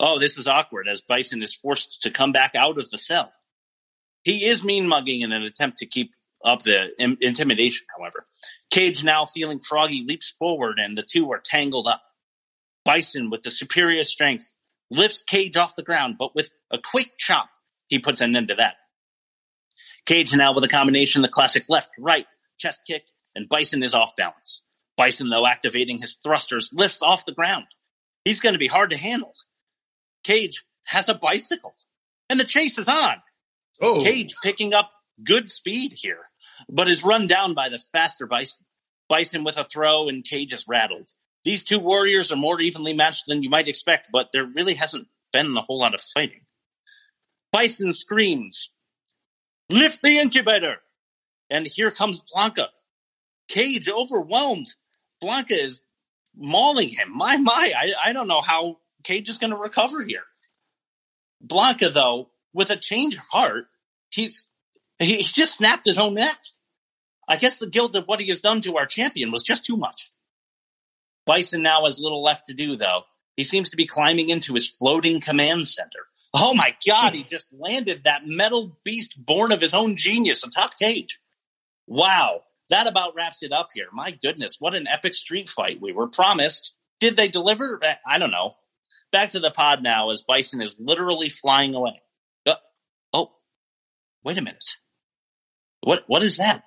Oh, this is awkward as Bison is forced to come back out of the cell. He is mean mugging in an attempt to keep up the im- intimidation, however. Cage, now feeling froggy, leaps forward and the two are tangled up. Bison, with the superior strength, lifts Cage off the ground, but with a quick chop, he puts an end to that. Cage now with a combination of the classic left, right, chest kick, and Bison is off balance. Bison, though, activating his thrusters, lifts off the ground. He's going to be hard to handle. Cage has a bicycle, and the chase is on. Oh, Cage picking up good speed here, but is run down by the faster Bison. Bison with a throw, and Cage is rattled. These two warriors are more evenly matched than you might expect, but there really hasn't been a whole lot of fighting. Bison screams, Lift the incubator! And here comes Blanka. Cage overwhelmed. Blanka is mauling him. My, my, I, I don't know how Cage is going to recover here. Blanka, though, with a change of heart, he's, he, he just snapped his own neck. I guess the guilt of what he has done to our champion was just too much. Bison now has little left to do, though. He seems to be climbing into his floating command center. Oh my god, he just landed that metal beast born of his own genius atop Cage. Wow, that about wraps it up here. My goodness, what an epic street fight we were promised. Did they deliver? I- don't know. Back to the pod now as Bison is literally flying away. Uh, oh, wait a minute. What? What is that?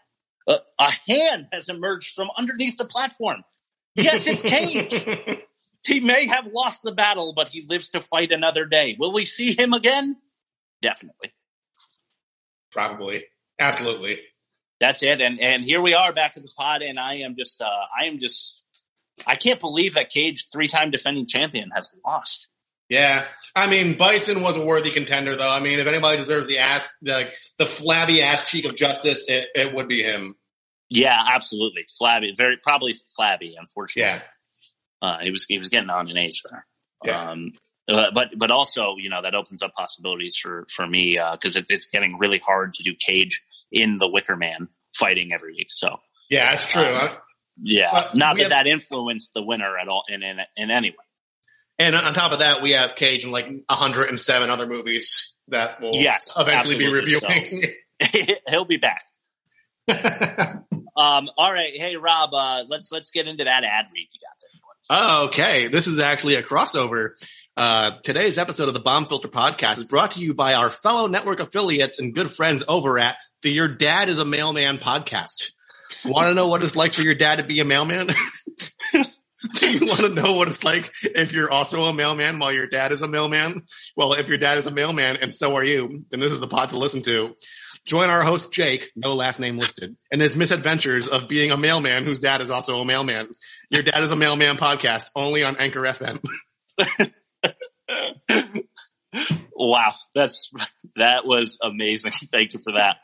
Uh, a hand has emerged from underneath the platform. Yes, it's Cage. He may have lost the battle, but he lives to fight another day. Will we see him again? Definitely. probably, absolutely. That's it. And and here we are back at the pod, and I am just uh I am just I can't believe that Cage, three time defending champion, has lost. Yeah, I mean, Bison was a worthy contender, though. I mean, if anybody deserves the ass, the the flabby ass cheek of justice, it, it would be him. Yeah, absolutely. Flabby, very probably flabby, unfortunately. Yeah, Uh he was he was getting on in age there. Yeah. Um uh, but but also, you know, that opens up possibilities for for me because it, it's getting really hard to do Cage in the Wicker Man fighting every week. So yeah, that's true. Um, Yeah, But not that have- that influenced the winner at all in in, in any way. and on top of that, we have Cage and like 107 other movies that will Yes, eventually be reviewing. He'll be back. Um, all right, hey Rob, uh, let's let's get into that ad read you got there. Okay, this is actually a crossover. Uh, today's episode of the Bomb Filter Podcast is brought to you by our fellow network affiliates and good friends over at the Your Dad is a Mailman podcast. Want to know what it's like for your dad to be a mailman? Do you want to know what it's like if you're also a mailman while your dad is a mailman? Well, if your dad is a mailman and so are you, then this is the pod to listen to. Join our host Jake, no last name listed, and his misadventures of being a mailman whose dad is also a mailman. Your dad is a mailman podcast, only on Anchor FM. Wow, that's that was amazing. Thank you for that.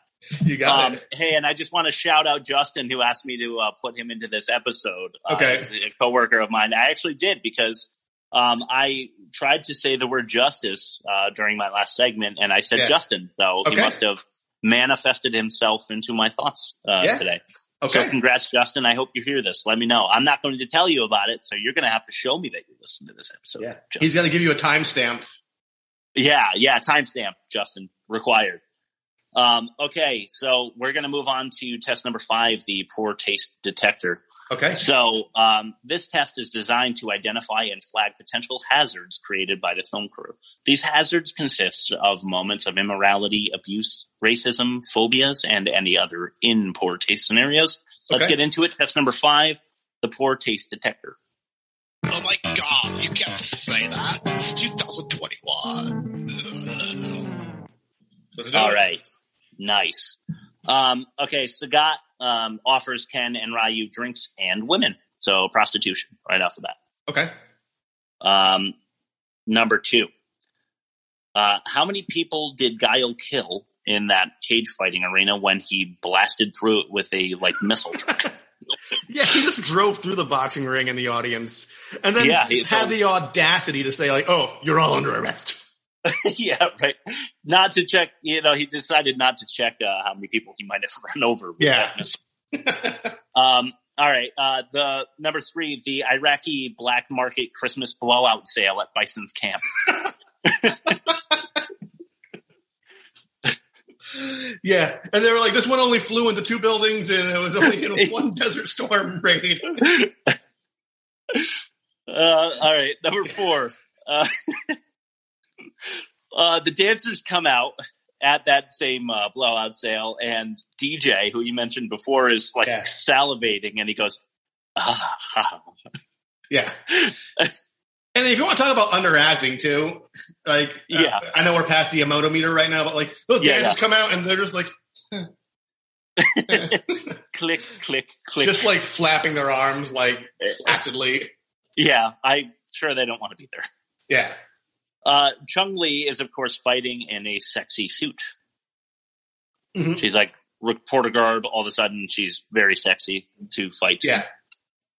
You got Um, it. hey, and I just want to shout out Justin who asked me to uh, put him into this episode. Uh, Okay. he's a coworker of mine. I actually did because um, I tried to say the word justice uh, during my last segment, and I said Yeah. Justin, so he must have manifested himself into my thoughts uh, Yeah. today. So congrats, Justin. I hope you hear this. Let me know. I'm not going to tell you about it, so you're going to have to show me that you listened to this episode. Yeah. Justin. He's to give you a timestamp. Yeah, yeah, timestamp, Justin, required. Um, okay, so we're going to move on to test number five, the poor taste detector. Okay. So um, this test is designed to identify and flag potential hazards created by the film crew. These hazards consist of moments of immorality, abuse, racism, phobias, and any other in poor taste scenarios. Let's Okay. get into it. Test number five, the poor taste detector. Oh my god, you can't say that. It's 2021. Ugh. Let's do All it. right. Nice. Um, okay, Sagat um, offers Ken and Ryu drinks and women. So prostitution right off the bat. Okay. Um, number two. Uh, how many people did Guile kill in that cage fighting arena when he blasted through it with a like missile truck? Yeah, he just drove through the boxing ring in the audience, and then Yeah, he- had the audacity to say, "Like, oh, you're all under arrest." yeah, right. Not to check, you know, he decided not to check uh, how many people he might have run over. Yeah. Um, all right. Uh, the number three, the Iraqi black market Christmas blowout sale at Bison's camp. Yeah, and they were like, "This one only flew into two buildings, and it was only in one Desert Storm raid." Uh, all right. Number four, uh, the dancers come out at that same uh, blowout sale, and DJ, who you mentioned before, is like Yeah. salivating, and he goes, ah, ha, ha." Yeah. And if you want to talk about underacting too, like, uh, Yeah. I know we're past the emoto meter right now, but like those Yeah, dancers come out and they're just like, click, click, click. just like flapping their arms like acidly. yeah, I'm sure they don't want to be there. Yeah. Uh, Chun-Li is, of course, fighting in a sexy suit. Mhm. She's like reporter garb. All of a sudden, she's very sexy to fight. Yeah.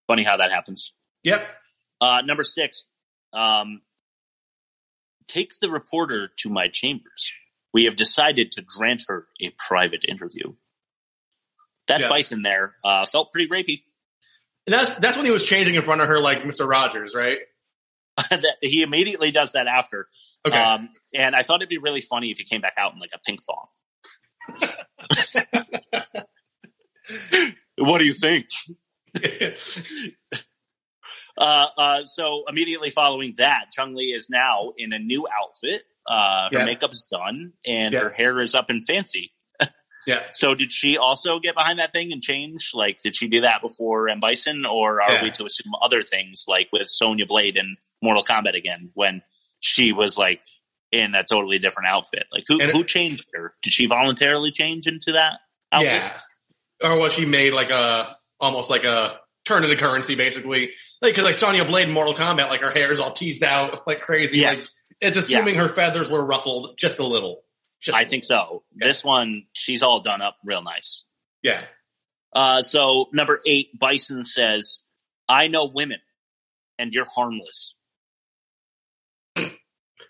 Funny how that happens. Yep. Uh, number six, um, take the reporter to my chambers. We have decided to grant her a private interview. That Yeah. Bison there uh, felt pretty rapey. And that's that's when he was changing in front of her like Mr. Rogers, right? That- he immediately does that after. Okay. Um, and I thought it'd be really funny if he came back out in like a pink thong. what do you think? Uh, uh, so immediately following that, Chun-Li is now in a new outfit. Uh, her Yeah. makeup is done and Yeah. her hair is up and fancy. yeah. So did she also get behind that thing and change? Like, did she do that before M. Bison or are Yeah. we to assume other things like with Sonya Blade in Mortal Kombat again when she was like in a totally different outfit? Like who, it- who changed her? Did she voluntarily change into that outfit? Yeah. Or was she made like a almost like a turn into currency basically? Like because like Sonya Blade in Mortal Kombat, like her hair is all teased out like crazy. Yes. Like it's assuming her feathers were ruffled just a little. Just I think so. Yeah. This one, she's all done up real nice. Yeah. Uh, so number eight, Bison says, I know women and you're harmless.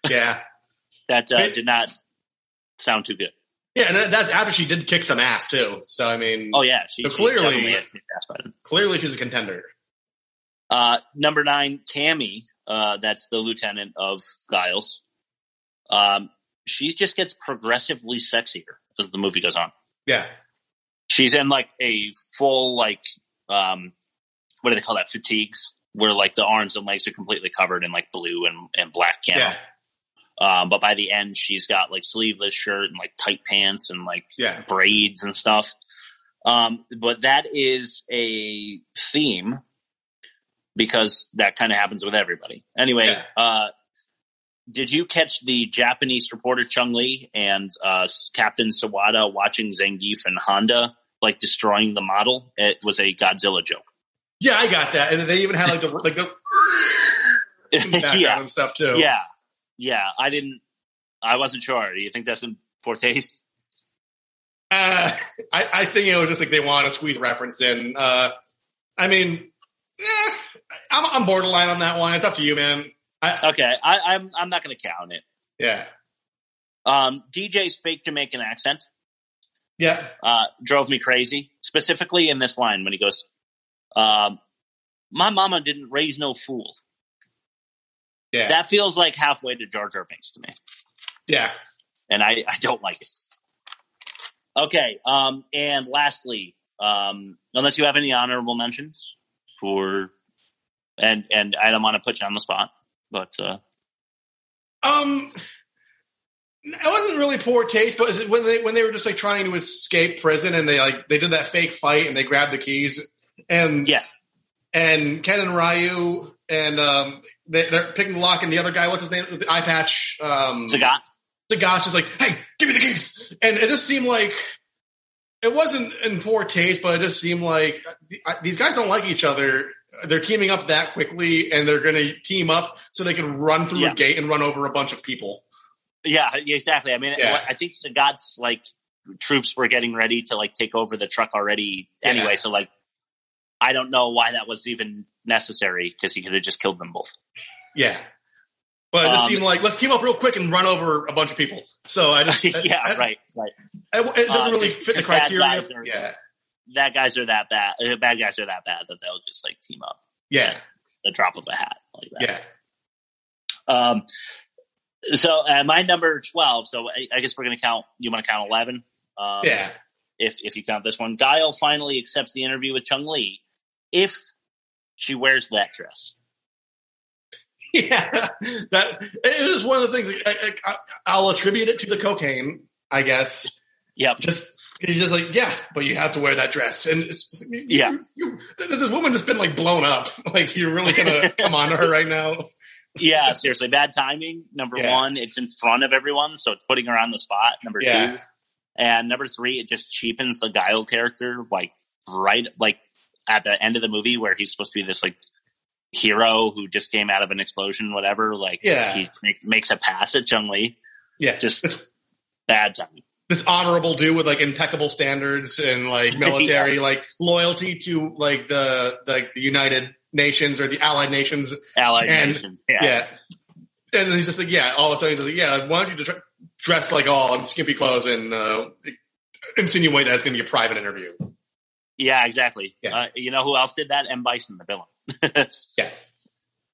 Yeah. That uh, did not sound too good. Yeah, and that's after she did kick some ass too. So I mean, Oh yeah, she, So she clearly- clearly she's a contender. Uh, number nine, Cammy, uh, that's the lieutenant of Guile's. Um, she just gets progressively sexier as the movie goes on. Yeah. She's in like a full like um, what do they call that? Fatigues, where like the arms and legs are completely covered in like blue and, and black camo. Yeah. Um, but by the end, she's got like sleeveless shirt and like tight pants and like Yeah. braids and stuff. Um, but that is a theme because that kind of happens with everybody. Anyway, Yeah. uh, did you catch the Japanese reporter Chun-Li and uh, Captain Sawada watching Zangief and Honda like destroying the model? It was a Godzilla joke. Yeah, I got that, and they even had like the like the background yeah, and stuff too. yeah, yeah. I didn't. I wasn't sure. Do you think that's in poor taste? Uh, I, I think it was just like they want to squeeze reference in. Uh, I mean, eh, I'm, I'm borderline on that one. It's up to you, man. I, Okay, I, I'm I'm not going to count it. yeah, Um, DJ's fake Jamaican accent yeah, uh, drove me crazy. Specifically in this line when he goes, um, "My mama didn't raise no fool." yeah, That feels like halfway to Jar Jar Binks to me, yeah. and I, I don't like it. Okay, um, and lastly, um, unless you have any honorable mentions for, and and I don't want to put you on the spot, but uh, Um, it wasn't really poor taste, but when they when they were just like trying to escape prison and they like they did that fake fight and they grabbed the keys and yes, and Ken and Ryu and um they, they're picking the lock and the other guy what's his name the eye patch um Sagat. Sagat is like hey give me the keys and it just seemed like it wasn't in poor taste but it just seemed like these guys don't like each other they're teaming up that quickly and they're going to team up so they can run through Yeah. a gate and run over a bunch of people Yeah, exactly. I mean, Yeah. I think Sagat's like troops were getting ready to like take over the truck already anyway. Yeah. So like, I don't know why that was even necessary because he could have just killed them both. Yeah. But it just Um, seemed like let's team up real quick and run over a bunch of people. So I just yeah, I- I- right, right. It, it doesn't Uh, really if- fit the criteria. are- yeah, That guys are that bad. Uh, bad guys are that bad that they'll just like team up. yeah, The drop of a hat like that. yeah. Um. So uh, my number twelve. So I, I guess we're gonna count. You want to count eleven? Um, Yeah. if if you count this one. Guile finally accepts the interview with Chun-Li if she wears that dress. Yeah, that it was one of the things. I, I, I'll attribute it to the cocaine, I guess. Yep. Just he's just like, yeah, but you have to wear that dress, and it's just, you, Yeah. you, you, this woman has been like blown up. Like you're really gonna come on to her right now? Yeah, seriously, bad timing. Number Yeah. one, it's in front of everyone, so it's putting her on the spot. Number Yeah. two, and number three, it just cheapens the Guile character, like right, like at the end of the movie where he's supposed to be this like hero who just came out of an explosion, whatever. Like, Yeah. he make, makes a pass at Chun-Li. Yeah, Just bad timing. this honorable dude with like impeccable standards and like military like loyalty to like the the, the United Nations or the Allied Nations. Allied And- nations. Yeah. Yeah. And then he's just like, yeah, all of a sudden he's like, yeah, why don't you just dress like all in skimpy clothes and uh, insinuate that it's going to be a private interview? Yeah, exactly. Yeah. Uh, you know who else did that? M. Bison, the villain. Yeah.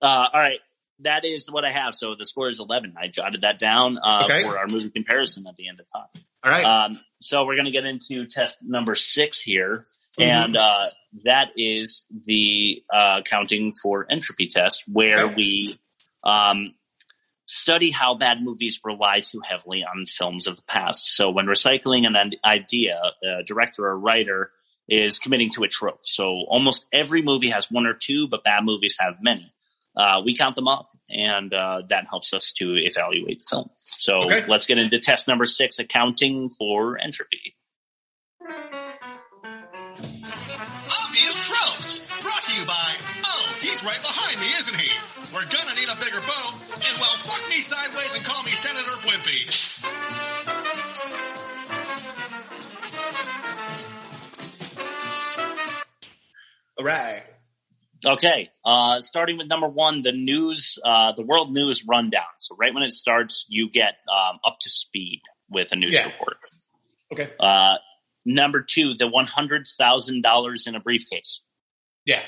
Uh, all right. That is what I have. So the score is 11. I jotted that down uh, Okay. for our movie comparison at the end of time. All right. Um, so we're going to get into test number six here. Mhm. And uh, that is the uh, counting for entropy test, where Okay. we um, study how bad movies rely too heavily on films of the past. So when recycling an an idea, a director or writer is committing to a trope. So almost every movie has one or two, but bad movies have many. Uh, we count them up, and uh, that helps us to evaluate the film. So Okay. let's get into test number six: accounting for entropy. Obvious tropes. Brought to you by, oh, he's right behind me, isn't he? We're gonna need a bigger boat, and well, fuck me sideways and call me Senator Blimpy. All right. Okay, uh, starting with number one, the news, uh, the world news rundown. So right when it starts, you get um, up to speed with a news Yeah. report. Okay. Uh, number two, the one hundred thousand dollars in a briefcase. Yeah.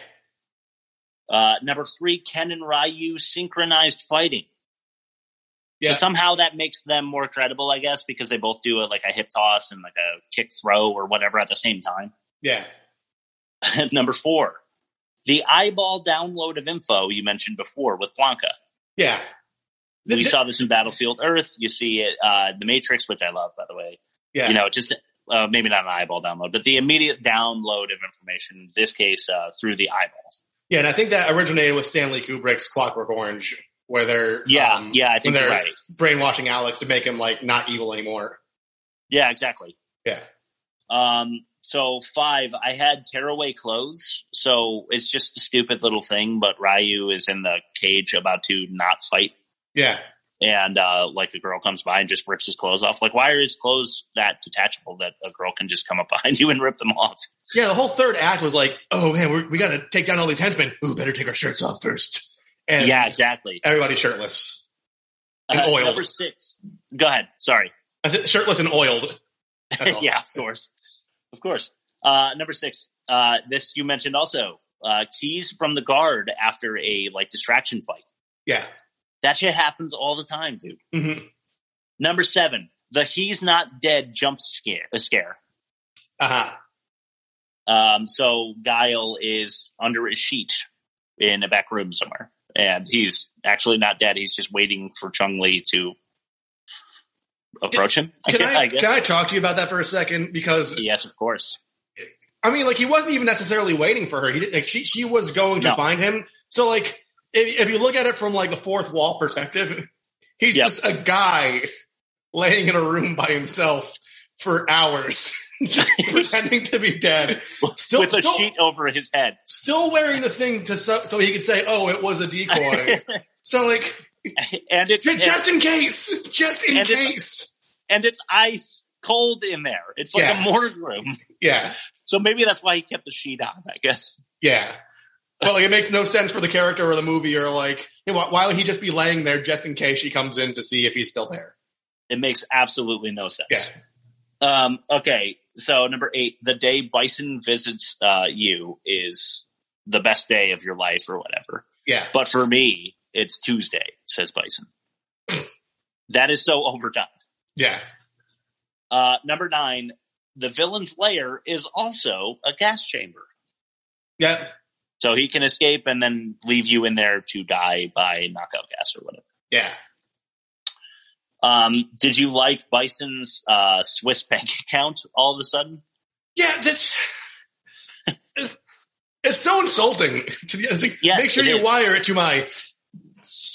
Uh, number three, Ken and Ryu synchronized fighting. Yeah. So somehow that makes them more credible, I guess, because they both do a, like a hip toss and like a kick throw or whatever at the same time. Yeah. number four, the eyeball download of info you mentioned before with Blanka. Yeah. The- we the- saw this in Battlefield Earth. You see it, uh, The Matrix, which I love, by the way. Yeah. You know, just uh, maybe not an eyeball download, but the immediate download of information. In this case, uh, through the eyeball. Yeah, and I think that originated with Stanley Kubrick's Clockwork Orange, where they're Yeah, um, yeah, I think they're right. brainwashing Alex to make him like not evil anymore. Yeah, exactly. Yeah, Um, so five, I had tearaway clothes. So it's just a stupid little thing, but Ryu is in the cage about to not fight. yeah, And, uh, like a girl comes by and just rips his clothes off. Like, why are his clothes that detachable that a girl can just come up behind you and rip them off? yeah. The whole third act was like, oh man, we're, we got to take down all these henchmen. Ooh, better take our shirts off first. And yeah, exactly. everybody's shirtless, And Uh, oiled. Number six. Go ahead. Sorry. Shirtless and oiled. Yeah, of course. Of course. Uh, number six. Uh, this you mentioned also. Uh, keys from the guard after a like distraction fight. yeah. That shit happens all the time, dude. hmm Number seven, the he's not dead jump scare. A scare. Uh huh. Um, so Guile is under a sheet in a back room somewhere, and he's actually not dead. He's just waiting for Chun-Li to approach him. Can guess- I, can I talk to you about that for a second? Because yes, of course. I mean, like he wasn't even necessarily waiting for her. He did, like she she was going to No. find him. So like if, if you look at it from like the fourth wall perspective, he's Yep. just a guy laying in a room by himself for hours, just pretending to be dead, still With a still, sheet over his head. still wearing the thing to so, so he could say, "Oh, it was a decoy." so like and it's just in case, just in And it's- case. and it's ice cold in there. It's like Yeah. a morgue room. Yeah, So maybe that's why he kept the sheet on, I guess. yeah. But like, it makes no sense for the character or the movie, or like, hey, why, why would he just be laying there just in case she comes in to see if he's still there? It makes absolutely no sense. Yeah. Um, okay. So number eight, the day Bison visits uh, you is the best day of your life or whatever. Yeah. But for me, it's Tuesday, says Bison. that is so overdone. Yeah. Uh, number nine, the villain's lair is also a gas chamber. Yeah. So he can escape and then leave you in there to die by knockout gas or whatever. Yeah. Um, did you like Bison's uh, Swiss bank account all of a sudden? Yeah. This it's, it's so insulting. To the, like, Yes, make sure you is. wire it to my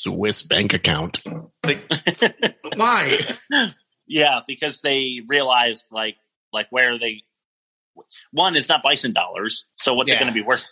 Swiss bank account. Like, why? Yeah, because they realized like like where they one it's not Bison dollars, so what's it going to be worth?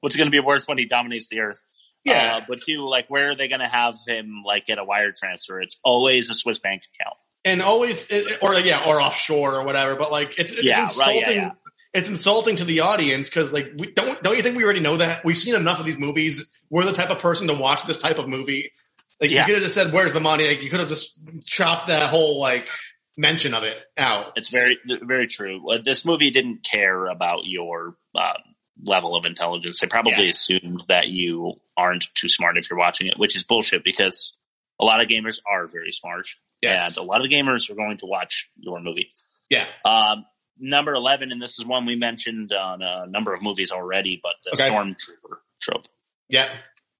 What's it going to be worth when he dominates the earth? Yeah. Uh, but two, like where are they going to have him like get a wire transfer? It's always a Swiss bank account. and always, or yeah, or offshore or whatever. But like, it's, it's Yeah, right, insulting. yeah, yeah. It's insulting to the audience because like we don't don't you think we already know that we've seen enough of these movies. We're the type of person to watch this type of movie. Like you could have just said, "Where's the money?" Like you could have just chopped that whole like mention of it out. It's very very true. This movie didn't care about your uh, level of intelligence. They probably Yeah. assumed that you aren't too smart if you're watching it, which is bullshit because a lot of gamers are very smart. Yes. And a lot of gamers are going to watch your movie. Yeah. Um, number 11, and this is one we mentioned on a number of movies already, but the Okay. Stormtrooper trope. Yeah.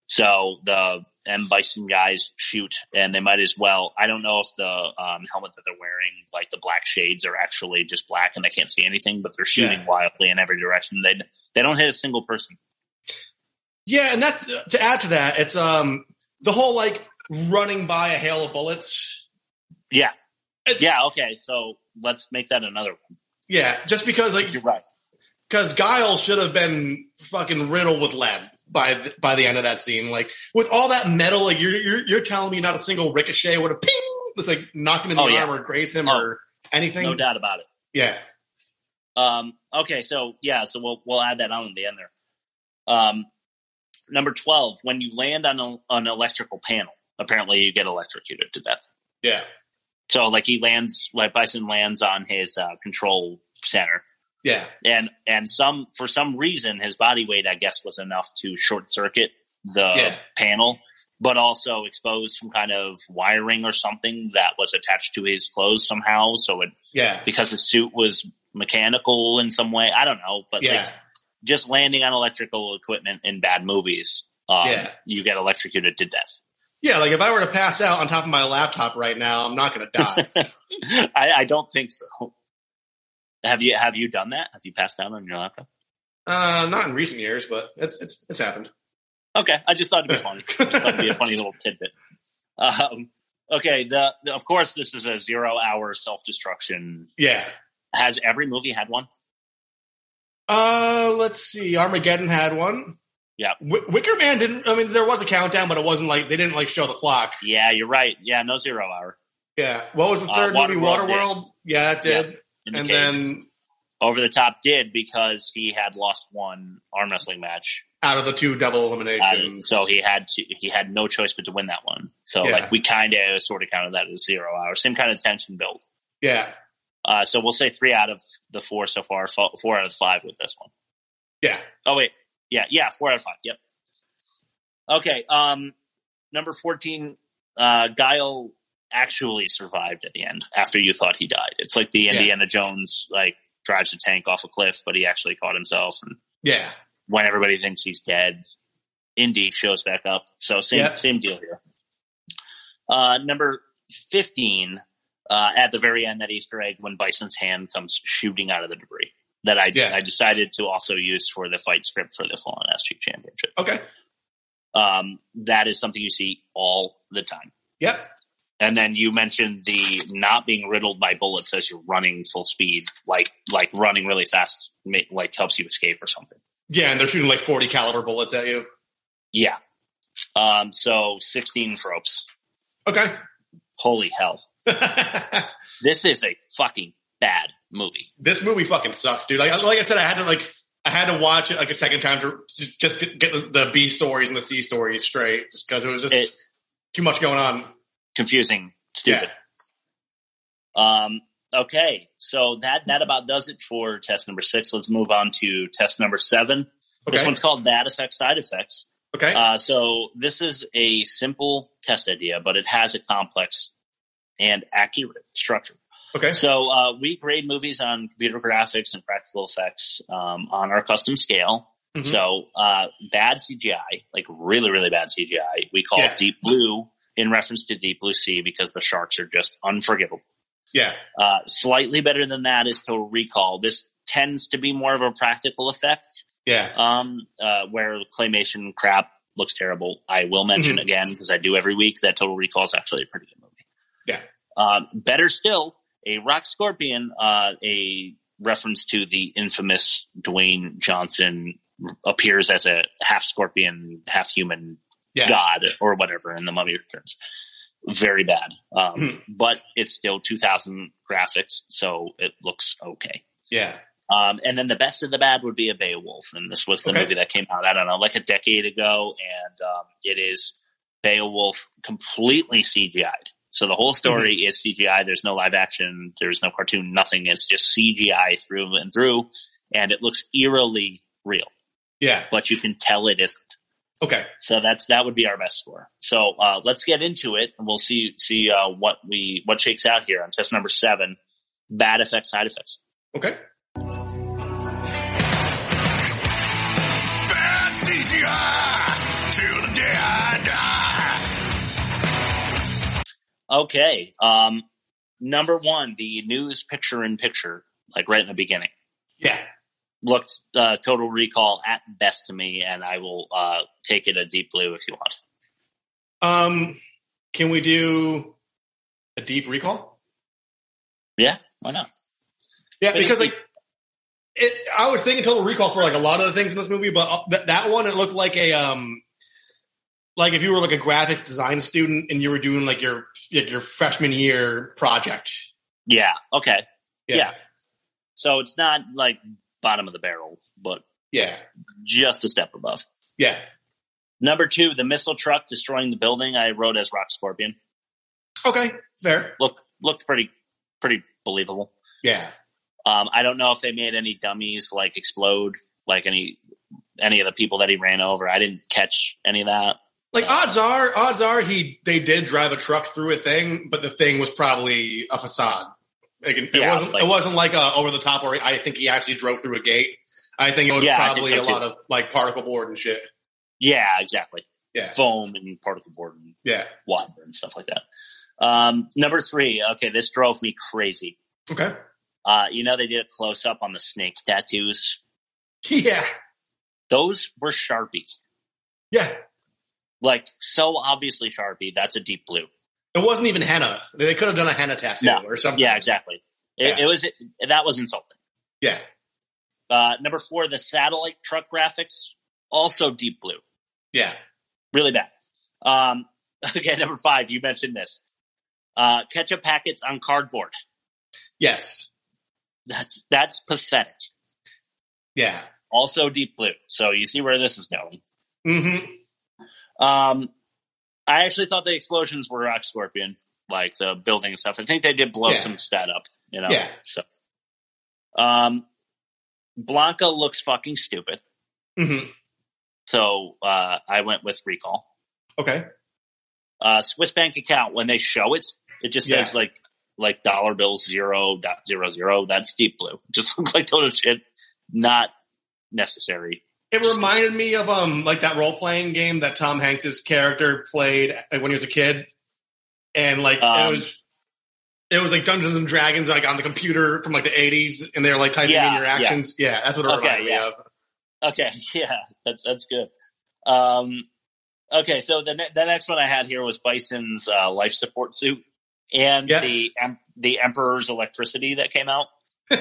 So the M Bison guys shoot, and they might as well. I don't know if the um, helmet that they're wearing, like the black shades, are actually just black and they can't see anything, but they're shooting Yeah. wildly in every direction. They they don't hit a single person. Yeah, and that's to add to that. It's um the whole like running by a hail of bullets. Yeah, It's, yeah. Okay, so let's make that another one. Yeah. Just because like You're right. because Guile should have been fucking riddled with lead by th- by the end of that scene. Like with all that metal, like you're you're, you're telling me not a single ricochet would have ping, just like knocked him in the Oh, yeah. arm or grazed him Oh, or anything. No doubt about it. Yeah, Um, okay, so yeah, so we'll we'll add that on at the end there. Um, number twelve, when you land on a, an electrical panel, apparently you get electrocuted to death. yeah, So like he lands, like Bison lands on his uh, control center, yeah, and and some for some reason his body weight, I guess, was enough to short circuit the Yeah. panel, but also expose some kind of wiring or something that was attached to his clothes somehow. So it yeah, because the suit was mechanical in some way. I don't know, but yeah. like just landing on electrical equipment in bad movies, um, Yeah. you get electrocuted to death. Yeah, like if I were to pass out on top of my laptop right now, I'm not going to die. I, I don't think so. Have you have you done that? Have you passed out on your laptop? Uh, not in recent years, but it's it's it's happened. Okay, I just thought it'd be funny. just thought it'd be a funny little tidbit. Um, okay, the, the of course this is a zero hour self destruction. Yeah. Has every movie had one? Uh, let's see. Armageddon had one. Yeah. W- Wicker Man didn't. I mean, there was a countdown, but it wasn't like they didn't like show the clock. Yeah, you're right. Yeah, no zero hour. Yeah. What was the Uh, third movie? Waterworld did. Waterworld. Yeah, it did. The and cage. then over the top did because he had lost one arm wrestling match, out of the two double Uh, eliminations, so he had to, he had no choice but to win that one. So Yeah. like we kind of sort of counted that as zero hour, same kind of tension build. yeah, Uh, so we'll say three out of the four so far, four out of five with this one. yeah. Oh wait, yeah, yeah, four out of five. Yep. Okay. Um, number fourteen, uh, Guile actually survived at the end after you thought he died. It's like the Yeah. Indiana Jones like drives a tank off a cliff, but he actually caught himself. And Yeah. when everybody thinks he's dead, Indy shows back up. So same Yep. same deal here. Uh, number fifteen. Uh, at the very end, that Easter egg when Bison's hand comes shooting out of the debris that I Yeah. I decided to also use for the fight script for the Fallen SG Championship. Okay. Um, that is something you see all the time. Yep. And then you mentioned the not being riddled by bullets as you're running full speed, like like running really fast, like helps you escape or something. Yeah, and they're shooting like forty caliber bullets at you. Yeah. Um, so 16 tropes. Okay. Holy hell. This is a fucking bad movie. this movie fucking sucks, dude. Like, like I said, I had to like I had to watch it like a second time to just get the, the B stories and the C stories straight, just because it was just It- too much going on. Confusing, stupid. Um, okay. So that, that about does it for test number six. Let's move on to test number seven. Okay. This one's called bad effects, side effects. okay. Uh, so this is a simple test idea, but it has a complex and accurate structure. Okay. So uh, we grade movies on computer graphics and practical effects um, on our custom scale. Mhm. So uh, bad CGI, like really, really bad CGI, we call Yeah. Deep Blue in reference to Deep Blue Sea because the sharks are just unforgivable. Yeah. Uh, slightly better than that is Total Recall. This tends to be more of a practical effect, Yeah. um, uh, where claymation crap looks terrible. I will mention Mhm. again because I do every week that Total Recall is actually a pretty good movie. Yeah. Um, better still, a Rock Scorpion, uh, a reference to the infamous Dwayne Johnson appears as a half scorpion, half human Yeah. god or whatever in the Mummy Returns. Very bad, um, Mhm. but it's still 2000 graphics, so it looks okay. Yeah. Um, and then the best of the bad would be a Beowulf, and this was the Okay. movie that came out. I don't know, like a decade ago, and um, it is Beowulf completely CGI'd. So the whole story Mm-hmm. is CGI. There's no live action. There's no cartoon. Nothing. It's just CGI through and through, and it looks eerily real, Yeah. but you can tell it isn't. Okay. So that's that would be our best score. So uh, let's get into it, and we'll see see uh, what we what shakes out here on test number seven. Bad effects, side effects. Okay. Okay. Um, number one, the news picture in picture, like right in the beginning, Yeah. looked uh, total recall at best to me, and I will uh, take it a deep blue if you want. Um, can we do a deep recall? Yeah, why not? Yeah, because like it, I was thinking Total Recall for like a lot of the things in this movie, but uh, that that one it looked like a um, like if you were like a graphics design student and you were doing like your like your freshman year project. Yeah. Okay. Yeah, Yeah. So it's not like bottom of the barrel, but yeah, just a step above. yeah. Number two, the missile truck destroying the building. I wrote as Rock Scorpion. Okay, fair. Look, looked pretty, pretty believable. Yeah, Um, I don't know if they made any dummies like explode, like any any of the people that he ran over. I didn't catch any of that. Like odds are, odds are he they did drive a truck through a thing, but the thing was probably a facade. Like, it, Yeah, wasn't. like- it wasn't like uh, over the top where I think he actually drove through a gate. I think it was Yeah, probably a lot of like particle board and shit. Yeah, exactly. Yeah, Foam and particle board and yeah. water and stuff like that. Um, number three. Okay, this drove me crazy. Okay. Uh, you know, they did a close up on the snake tattoos. Yeah. Those were Sharpie. Yeah. Like, so obviously Sharpie. That's a deep blue. It wasn't even henna. They could have done a henna tattoo No. or something. Yeah, exactly. It, Yeah. it was, it, that was insulting. Yeah. Uh, number four, the satellite truck graphics, also deep blue. Yeah. Really bad. Um, okay, number five, you mentioned this. Uh, ketchup packets on cardboard. Yes. That's, that's pathetic. Yeah. Also deep blue. So you see where this is going. hmm Um, I actually thought the explosions were Rock Scorpion, like the building and stuff. I think they did blow Yeah. some stat up, you know? Yeah. So, um, Blanka looks fucking stupid. hmm So, uh, I went with recall. Okay. Uh, Swiss bank account, when they show it, it just Yeah. says like, like dollar bills zero dot zero zero. That's deep blue. Just look like total shit. Not necessary. It reminded me of um like that role playing game that Tom Hanks's character played when he was a kid, and like Um, it was it was like Dungeons and Dragons like on the computer from like the eighties, and they're like typing Yeah, in your yeah. actions. Yeah, that's what it Okay, reminded yeah. me of. Okay, yeah, that's that's good. Um, okay, so the ne- the next one I had here was Bison's uh, life support suit and Yeah. the em- the Emperor's electricity that came out.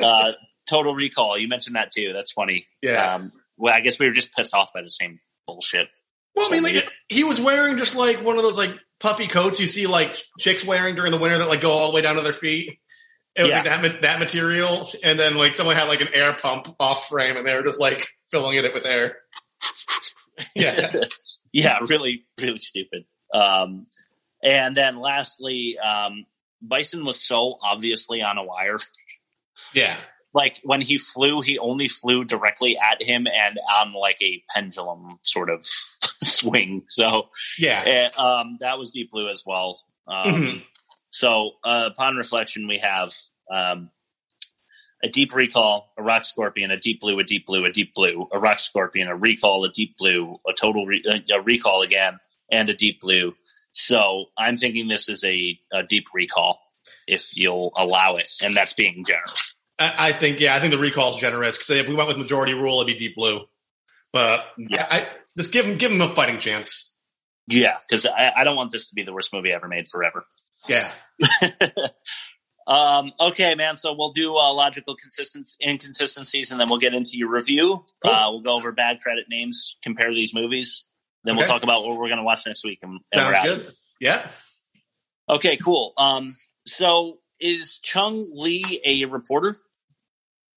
Uh, Total Recall, you mentioned that too. That's funny. yeah. Um, well, I guess we were just pissed off by the same bullshit. well, I mean, like he was wearing just like one of those like puffy coats you see like chicks wearing during the winter that like go all the way down to their feet. It was Yeah. like that that material, and then like someone had like an air pump off frame, and they were just like filling it with air. Yeah. yeah, really, really stupid. Um, and then lastly, um, Bison was so obviously on a wire. Yeah. Like when he flew, he only flew directly at him and on like a pendulum sort of swing. So Yeah. eh, um, that was deep blue as well. Um, Mhm. So uh, upon reflection, we have um, a deep recall, a rock scorpion, a deep blue, a deep blue, a deep blue, a rock scorpion, a recall, a deep blue, a total re- a recall again, and a deep blue. So I'm thinking this is a, a deep recall if you'll allow it, and that's being generous. I, I think, yeah, I think the recall is generous because if we went with majority rule, it'd be deep blue. But Yeah. I, just give him give him a fighting chance. Yeah, because I, I don't want this to be the worst movie ever made forever. Yeah, um, okay, man. So we'll do uh, logical consistency, inconsistencies, and then we'll get into your review. Cool. Uh, we'll go over bad credit names, compare these movies. Then we'll talk about what we're going to watch next week, and, and we're sounds out. good. Yeah, Okay, cool. Um, so is Chun-Li a reporter?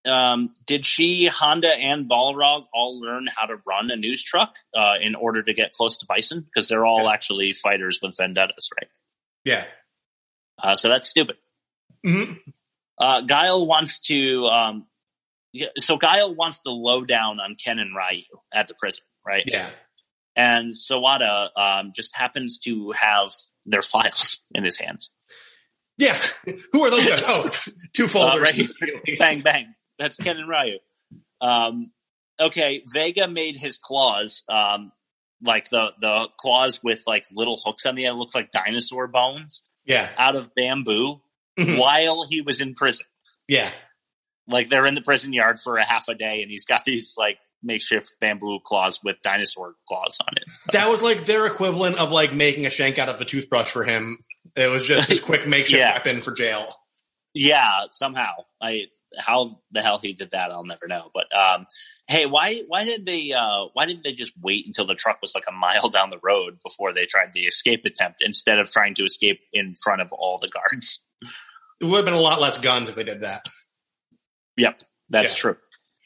Um, did she, Honda, and Balrog all learn how to run a news truck uh, in order to get close to Bison? Because they're all Yeah. actually fighters with vendettas, right? yeah. Uh, so that's stupid. hmm Uh, Guile wants to, um, so Guile wants the lowdown on Ken and Ryu at the prison, right? Yeah, And Sawada um, just happens to have their files in his hands. yeah. Who are those guys? Oh, two Uh, folders. right. bang, bang. That's Ken and Ryu. Um, okay, Vega made his claws, um, like the, the claws with like little hooks on the end, looks like dinosaur bones, yeah, out of bamboo Mhm. while he was in prison. yeah, like they're in the prison yard for a half a day and he's got these like makeshift bamboo claws with dinosaur claws on it. that was like their equivalent of like making a shank out of a toothbrush for him. It was just a quick makeshift Yeah. weapon for jail. Yeah, somehow. I how the hell he did that I'll never know. But um hey, why why did they uh why didn't they just wait until the truck was like a mile down the road before they tried the escape attempt instead of trying to escape in front of all the guards? It would have been a lot less guns if they did that. Yep, that's Yeah. true.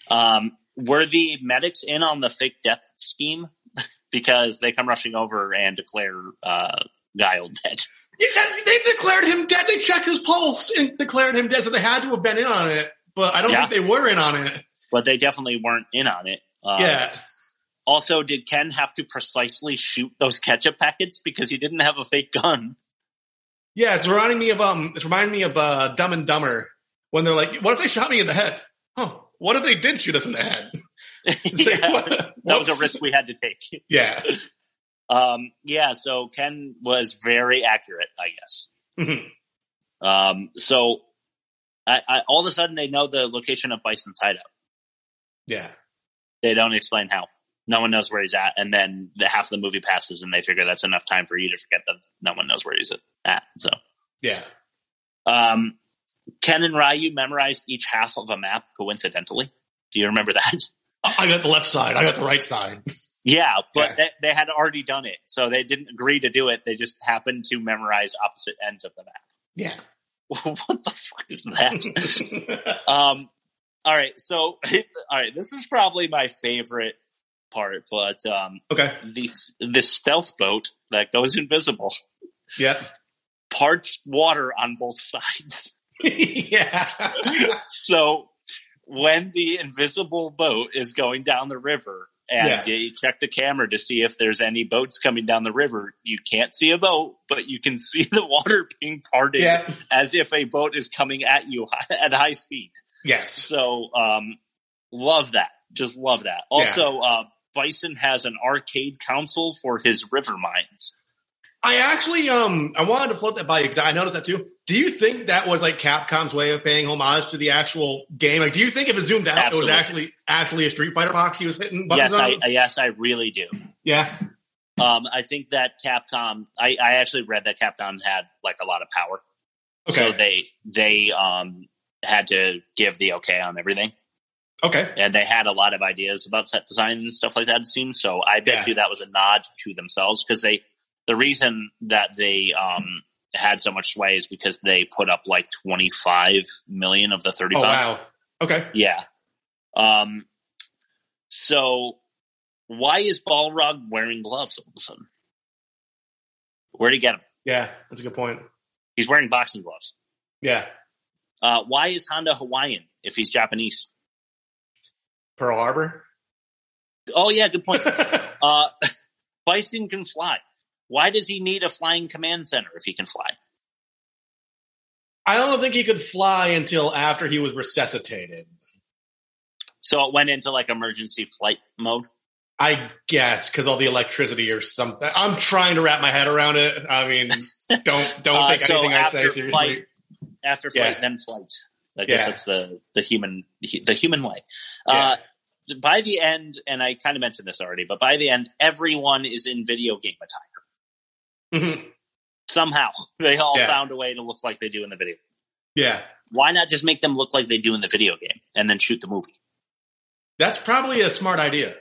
Um were the medics in on the fake death scheme? because they come rushing over and declare uh Guile dead. Yeah, they declared him dead. They checked his pulse and declared him dead, so they had to have been in on it. But I don't Yeah. think they were in on it. but they definitely weren't in on it. Um, yeah, Also, did Ken have to precisely shoot those ketchup packets because he didn't have a fake gun? yeah. It's reminding me of um. It's reminding me of uh, Dumb and Dumber when they're like, "What if they shot me in the head? Oh, what if they did shoot us in the head? Like, Yeah, that was a risk we had to take. Yeah, Um, yeah, so Ken was very accurate, I guess. Mhm. Um, so I, I, all of a sudden they know the location of Bison's hideout. Yeah. They don't explain how. No one knows where he's at, and then the half of the movie passes, and they figure that's enough time for you to forget that no one knows where he's at. So, Yeah. um, Ken and Ryu memorized each half of a map coincidentally. Do you remember that? I got the left side. I got the right side. Yeah, but Yeah. They, they had already done it, so they didn't agree to do it. They just happened to memorize opposite ends of the map. Yeah. what the fuck is that? um, all right, so all right, this is probably my favorite part, but um, okay. the the stealth boat that goes invisible Yeah. parts water on both sides. yeah. so when the invisible boat is going down the river and Yeah. you check the camera to see if there's any boats coming down the river, you can't see a boat, but you can see the water being parted Yeah. as if a boat is coming at you at high speed. Yes. So, um, love that. Just love that. Also, uh, Bison has an arcade console for his river mines. I actually, um, I wanted to float that by you because I noticed that too. Do you think that was like Capcom's way of paying homage to the actual game? Like, do you think if it zoomed out, Absolutely. it was actually actually a Street Fighter box he was hitting buttons Yes, on? I, yes, I really do. yeah. Um, I think that Capcom, I, I actually read that Capcom had like a lot of power. Okay. So they, they, um, had to give the okay on everything. okay. And they had a lot of ideas about set design and stuff like that, it seems. So I bet Yeah. you that was a nod to themselves because they, the reason that they, um, had so much sway is because they put up like 25 million of the 35. Oh wow. Okay. Yeah. Um, so why is Balrog wearing gloves all of a sudden? Where'd he get them? Yeah, that's a good point. He's wearing boxing gloves. Yeah. Uh, why is Honda Hawaiian if he's Japanese? Pearl Harbor. Oh yeah, good point. Uh, Bison can fly. Why does he need a flying command center if he can fly? I don't think he could fly until after he was resuscitated. So it went into like emergency flight mode. I guess because all the electricity or something. I'm trying to wrap my head around it. I mean, don't don't Uh, take so anything I say seriously. flight- After flight, Yeah. then flight. I guess Yeah. that's the the human the human way. Uh, by the end, and I kind of mentioned this already, but by the end, everyone is in video game attire. Somehow, they all Yeah. found a way to look like they do in the video. Yeah, Why not just make them look like they do in the video game and then shoot the movie? that's probably a smart idea.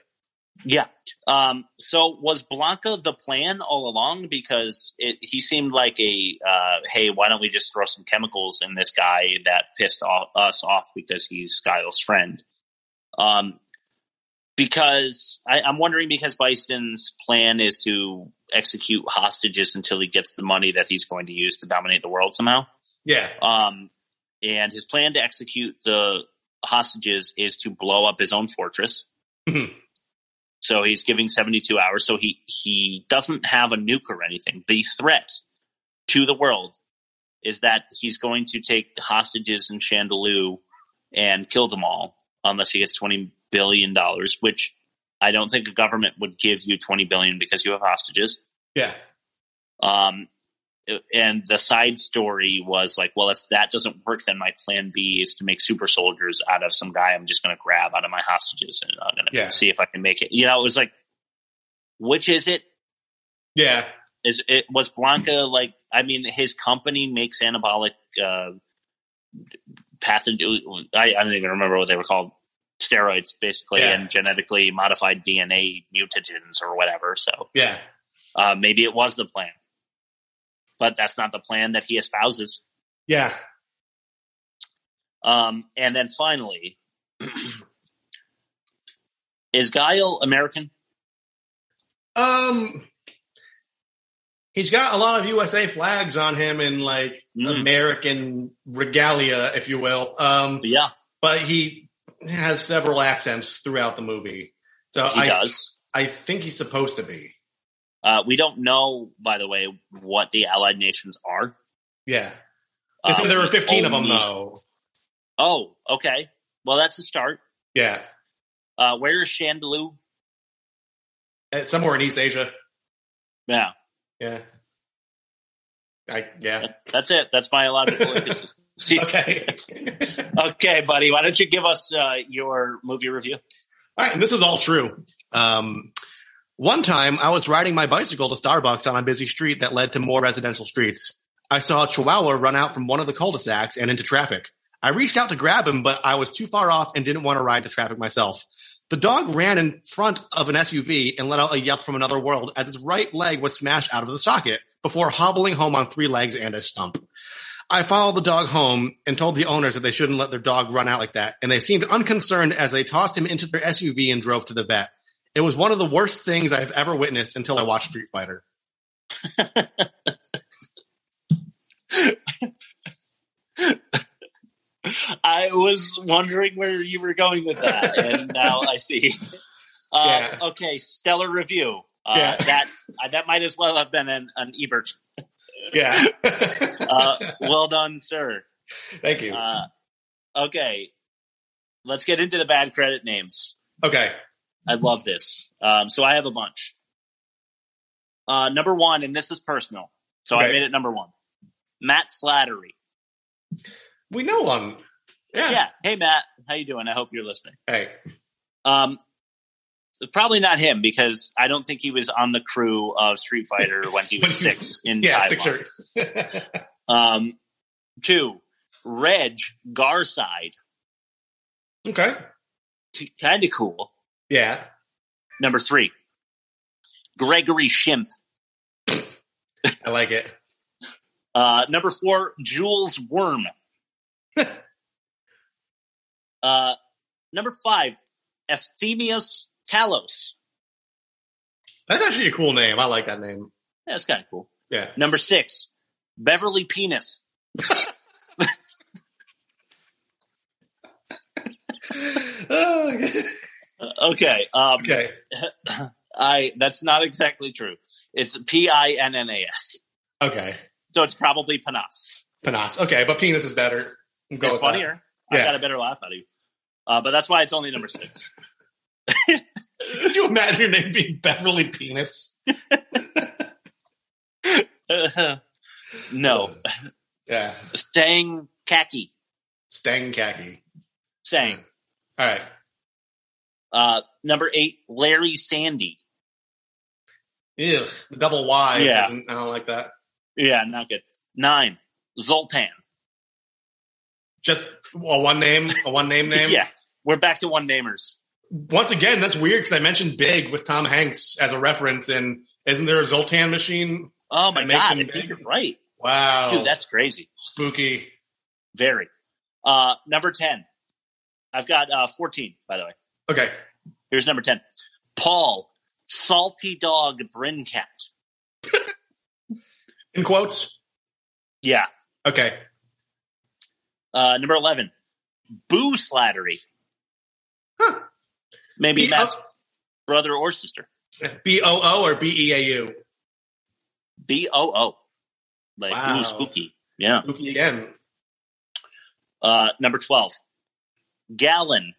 Yeah. Um, so was Blanka the plan all along? Because it, he seemed like a, uh, hey, why don't we just throw some chemicals in this guy that pissed off, us off because he's Guile's friend? Um, because I, I'm wondering because Bison's plan is to execute hostages until he gets the money that he's going to use to dominate the world somehow. Yeah, Um, and his plan to execute the hostages is to blow up his own fortress. Mhm. so he's giving 72 hours. So he, he doesn't have a nuke or anything. The threat to the world is that he's going to take the hostages in Shadaloo and kill them all unless he gets 20 billion dollars, which I don't think a government would give you 20 billion because you have hostages. yeah, Um, and the side story was like, well, if that doesn't work, then my plan B is to make super soldiers out of some guy I'm just going to grab out of my hostages and I'm going to Yeah. see if I can make it. You know, it was like, which is it? yeah. Is it was Blanka like? I mean, his company makes anabolic uh, pathogen. I, I don't even remember what they were called. Steroids, basically, Yeah. and genetically modified DNA mutagens or whatever. So Yeah, uh, maybe it was the plan, but that's not the plan that he espouses. yeah. Um, and then finally, is Guile American? Um, he's got a lot of USA flags on him and like Mm. American regalia, if you will. Um, Yeah, but he has several accents throughout the movie, so he I does. I think he's supposed to be. Uh, we don't know, by the way, what the Allied nations are. Yeah, they said Um, there were we 15 of them though. Oh, okay. Well, that's a start. Yeah, Uh, where is Shadaloo? Uh, somewhere in East Asia. Yeah, Yeah, I yeah. that- that's it. That's my logical. Okay. okay, buddy. Why don't you give us uh, your movie review? All right, and this is all true. Um, one time, I was riding my bicycle to Starbucks on a busy street that led to more residential streets. I saw a chihuahua run out from one of the cul-de-sacs and into traffic. I reached out to grab him, but I was too far off and didn't want to ride to traffic myself. The dog ran in front of an SUV and let out a yelp from another world as his right leg was smashed out of the socket before hobbling home on three legs and a stump. I followed the dog home and told the owners that they shouldn't let their dog run out like that, and they seemed unconcerned as they tossed him into their SUV and drove to the vet. It was one of the worst things I've ever witnessed until I watched Street Fighter. I was wondering where you were going with that, and now I see. Uh, Yeah. Okay, stellar review. Uh, Yeah. That uh, that might as well have been an, an Ebert. Yeah. Uh, well done, sir. Thank you. Uh, okay, let's get into the bad credit names. okay. I love this. Um, so I have a bunch. Uh, number one, and this is personal, so I made it number one. Matt Slattery. We know one. Yeah. Yeah. Hey, Matt. How you doing? I hope you're listening. Hey. Um, probably not him because I don't think he was on the crew of Street Fighter when he was When he was- six in Yeah, Taiwan. sixer. Um, two, Reg Garside, okay. kind of cool. Yeah. Number three, Gregory Shimp. I like it. Uh, number four, Jules Worm. uh, number five, Euphemius Kalos. That's actually a cool name. I like that name. That's kind of cool. Yeah. Number six, Beverly Penis. Oh, Uh, okay. Um, okay. I that's not exactly true. It's P I N N A S. Okay. So it's probably Panas. Panas. Okay, but penis is better. Go It's that. funnier. I Yeah. got a better laugh out of you. Uh, but that's why it's only number six. Could you imagine your name being Beverly Penis? no. Yeah. Stang Khaki. Stang khaki. Sang. All right. Uh, number eight, Larry Sandy. Ew. The double Y. Yeah. isn't- I don't like that. Yeah, not good. Nine, Zoltan. Just a one name, a one name name. Yeah, we're back to one namers. Once again, that's weird because I mentioned Big with Tom Hanks as a reference, and isn't there a Zoltan machine? Oh my god, him I think big. you're right. Wow. Dude, that's crazy. spooky. Very. Uh, number 10. I've got uh, 14, by the way. Okay. Here's number 10. Paul, Salty Dog Brincat. In quotes. Yeah. Okay. Uh, number 11. Boo Slattery. Huh. Maybe B- Matt's brother or sister. B O O or B E A U? B O O. Like Wow. Boo Spooky. Yeah. Spooky again. Uh, number 12. Gallon,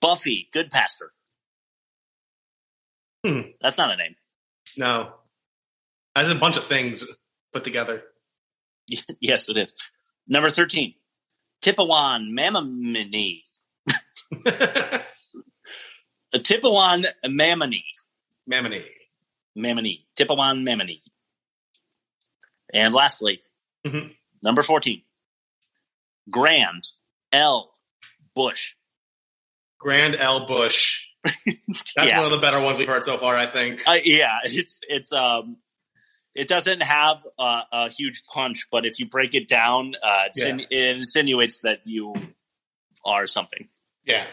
Buffy, Good Pastor. Hmm. That's not a name. No. That's a bunch of things put together. yes, it is. Number 13. Tippawan Mamamini. A Tippawan Mamani. Mamony. Mamani. Tippawan Mamani. And lastly, Mhm. number 14. Grand L. Bush. Grand L. Bush. That's Yeah. one of the better ones we've heard so far, I think. Uh, yeah, it's it's um, it doesn't have a, a huge punch, but if you break it down, uh, it's in, it insinuates that you are something. Yeah.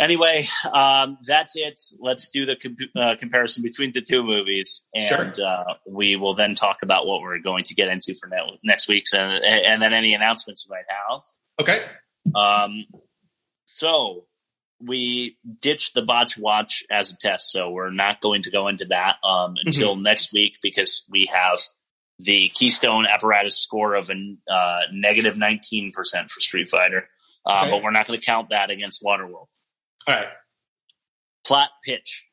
Anyway, um, that's it. Let's do the comp- uh, comparison between the two movies, and uh, we will then talk about what we're going to get into for ne- next week's, and and then any announcements we might have. Okay. Um, so we ditched the botch watch as a test, so we're not going to go into that um, until next week because we have the Keystone apparatus score of a uh, negative nineteen percent for Street Fighter, uh, Okay. but we're not going to count that against Waterworld. All right. Plot pitch: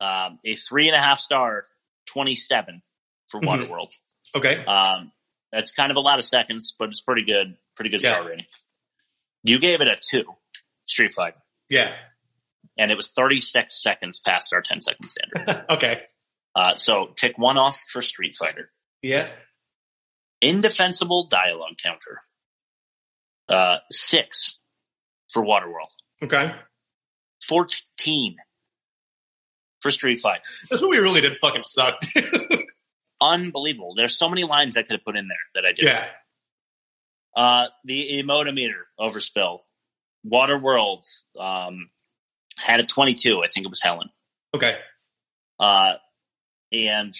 um, a three and a half star, twenty seven for Mhm. Waterworld. Okay. Um, That's kind of a lot of seconds, but it's pretty good. Pretty good star rating. You gave it a two, Street Fighter, Yeah. and it was 36 seconds past our 10 second standard. okay. Uh, so tick one off for Street Fighter. Yeah. Indefensible dialogue counter. Uh, six for Waterworld. Okay. 14 for Street Fighter. This movie really did fucking suck. Unbelievable. There's so many lines I could have put in there that I did. yeah. Uh, the emotometer overspill. Waterworld um, had a 22. I think it was Helen. Okay. Uh, and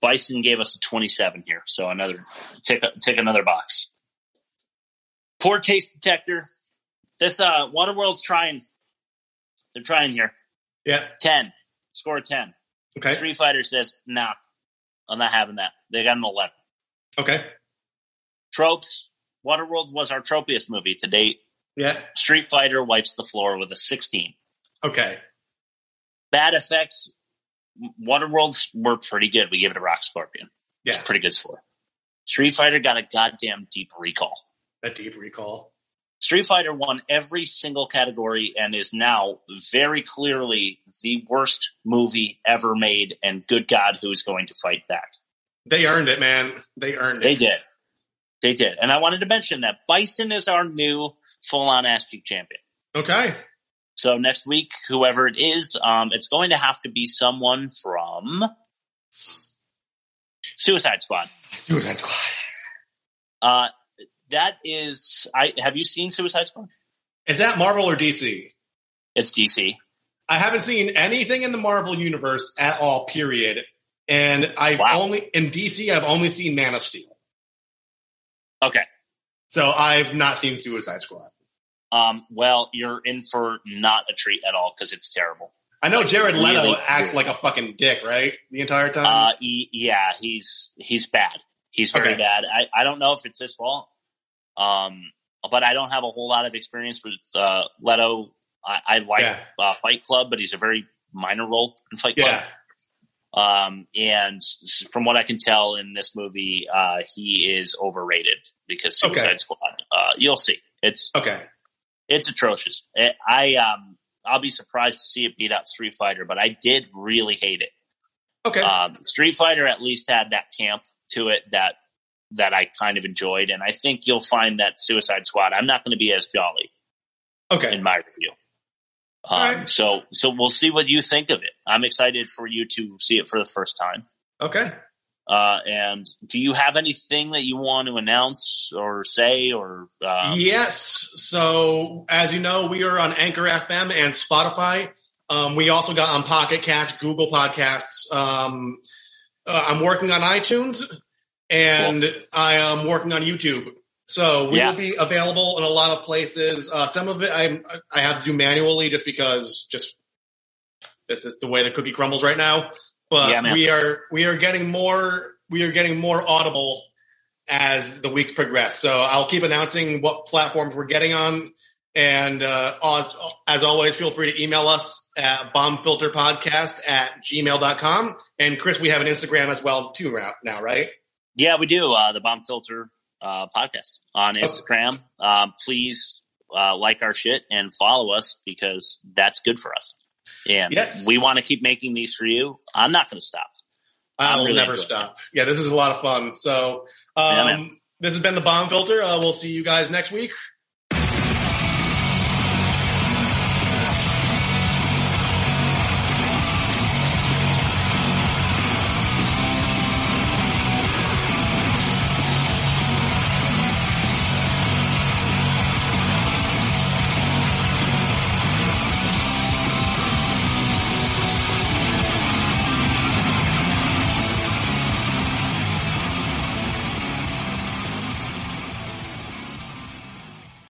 Bison gave us a 27 here. So another tick, tick another box. Poor taste detector. This uh, Waterworld's trying. They're trying here. Yeah. 10. Score 10. Okay. Street Fighter says, nah, I'm not having that. They got an 11. Okay. Tropes. Waterworld was our tropiest movie to date. Yeah. Street Fighter wipes the floor with a 16. Okay. Bad effects. Waterworlds were pretty good. We gave it a Rock Scorpion. It's Yeah. a pretty good score. Street Fighter got a goddamn deep recall. A deep recall. Street Fighter won every single category and is now very clearly the worst movie ever made. And good God, who's going to fight back? They earned it, man. They earned it. They did. They did. And I wanted to mention that Bison is our new full on ass cheek champion. Okay. So next week, whoever it is, um, it's going to have to be someone from Suicide Squad. Suicide Squad. Uh, that is, I have you seen Suicide Squad? Is that Marvel or DC? It's DC. I haven't seen anything in the Marvel universe at all, period. And I've Wow. only, in DC, I've only seen Man of Steel. Okay. So I've not seen Suicide Squad. Um, well, you're in for not a treat at all because it's terrible. I know Jared Leto Really acts weird. like a fucking dick, right? The entire time? Uh, he, yeah, he's he's bad. He's very Okay. bad. I, I don't know if it's his fault. Um, but I don't have a whole lot of experience with uh, Leto. I, I like Yeah. uh, Fight Club, but he's a very minor role in Fight Club. yeah. Um, and from what I can tell in this movie, uh, he is overrated because Suicide Okay. Squad. Uh, you'll see. It's Okay. it's atrocious. I, I um I'll be surprised to see it beat out Street Fighter, but I did really hate it. Okay. Um, Street Fighter at least had that camp to it that that I kind of enjoyed, and I think you'll find that Suicide Squad. I'm not going to be as jolly okay. in my review. Um, Alright. So so we'll see what you think of it. I'm excited for you to see it for the first time. Okay. Uh, and do you have anything that you want to announce or say or um, yes. So as you know, we are on Anchor FM and Spotify. Um, we also got on Pocket Cast, Google Podcasts. Um, uh, I'm working on iTunes and I am working on YouTube. So we Yeah. will be available in a lot of places. Uh, some of it I I have to do manually just because just this is the way the cookie crumbles right now. But Yeah, we are we are getting more we are getting more audible as the weeks progress. So I'll keep announcing what platforms we're getting on. And uh, as, as always, feel free to email us at bombfilterpodcast at gmail.com. And Chris, we have an Instagram as well too now, right? Yeah, we do. Uh, the Bomb Filter uh, podcast on Instagram. Um, please uh, like our shit and follow us because that's good for us. And Yes. we want to keep making these for you. I'm not going to stop. I will really never stop. Yeah, this is a lot of fun. So um, man. this has been the Bomb Filter. Uh, we'll see you guys next week.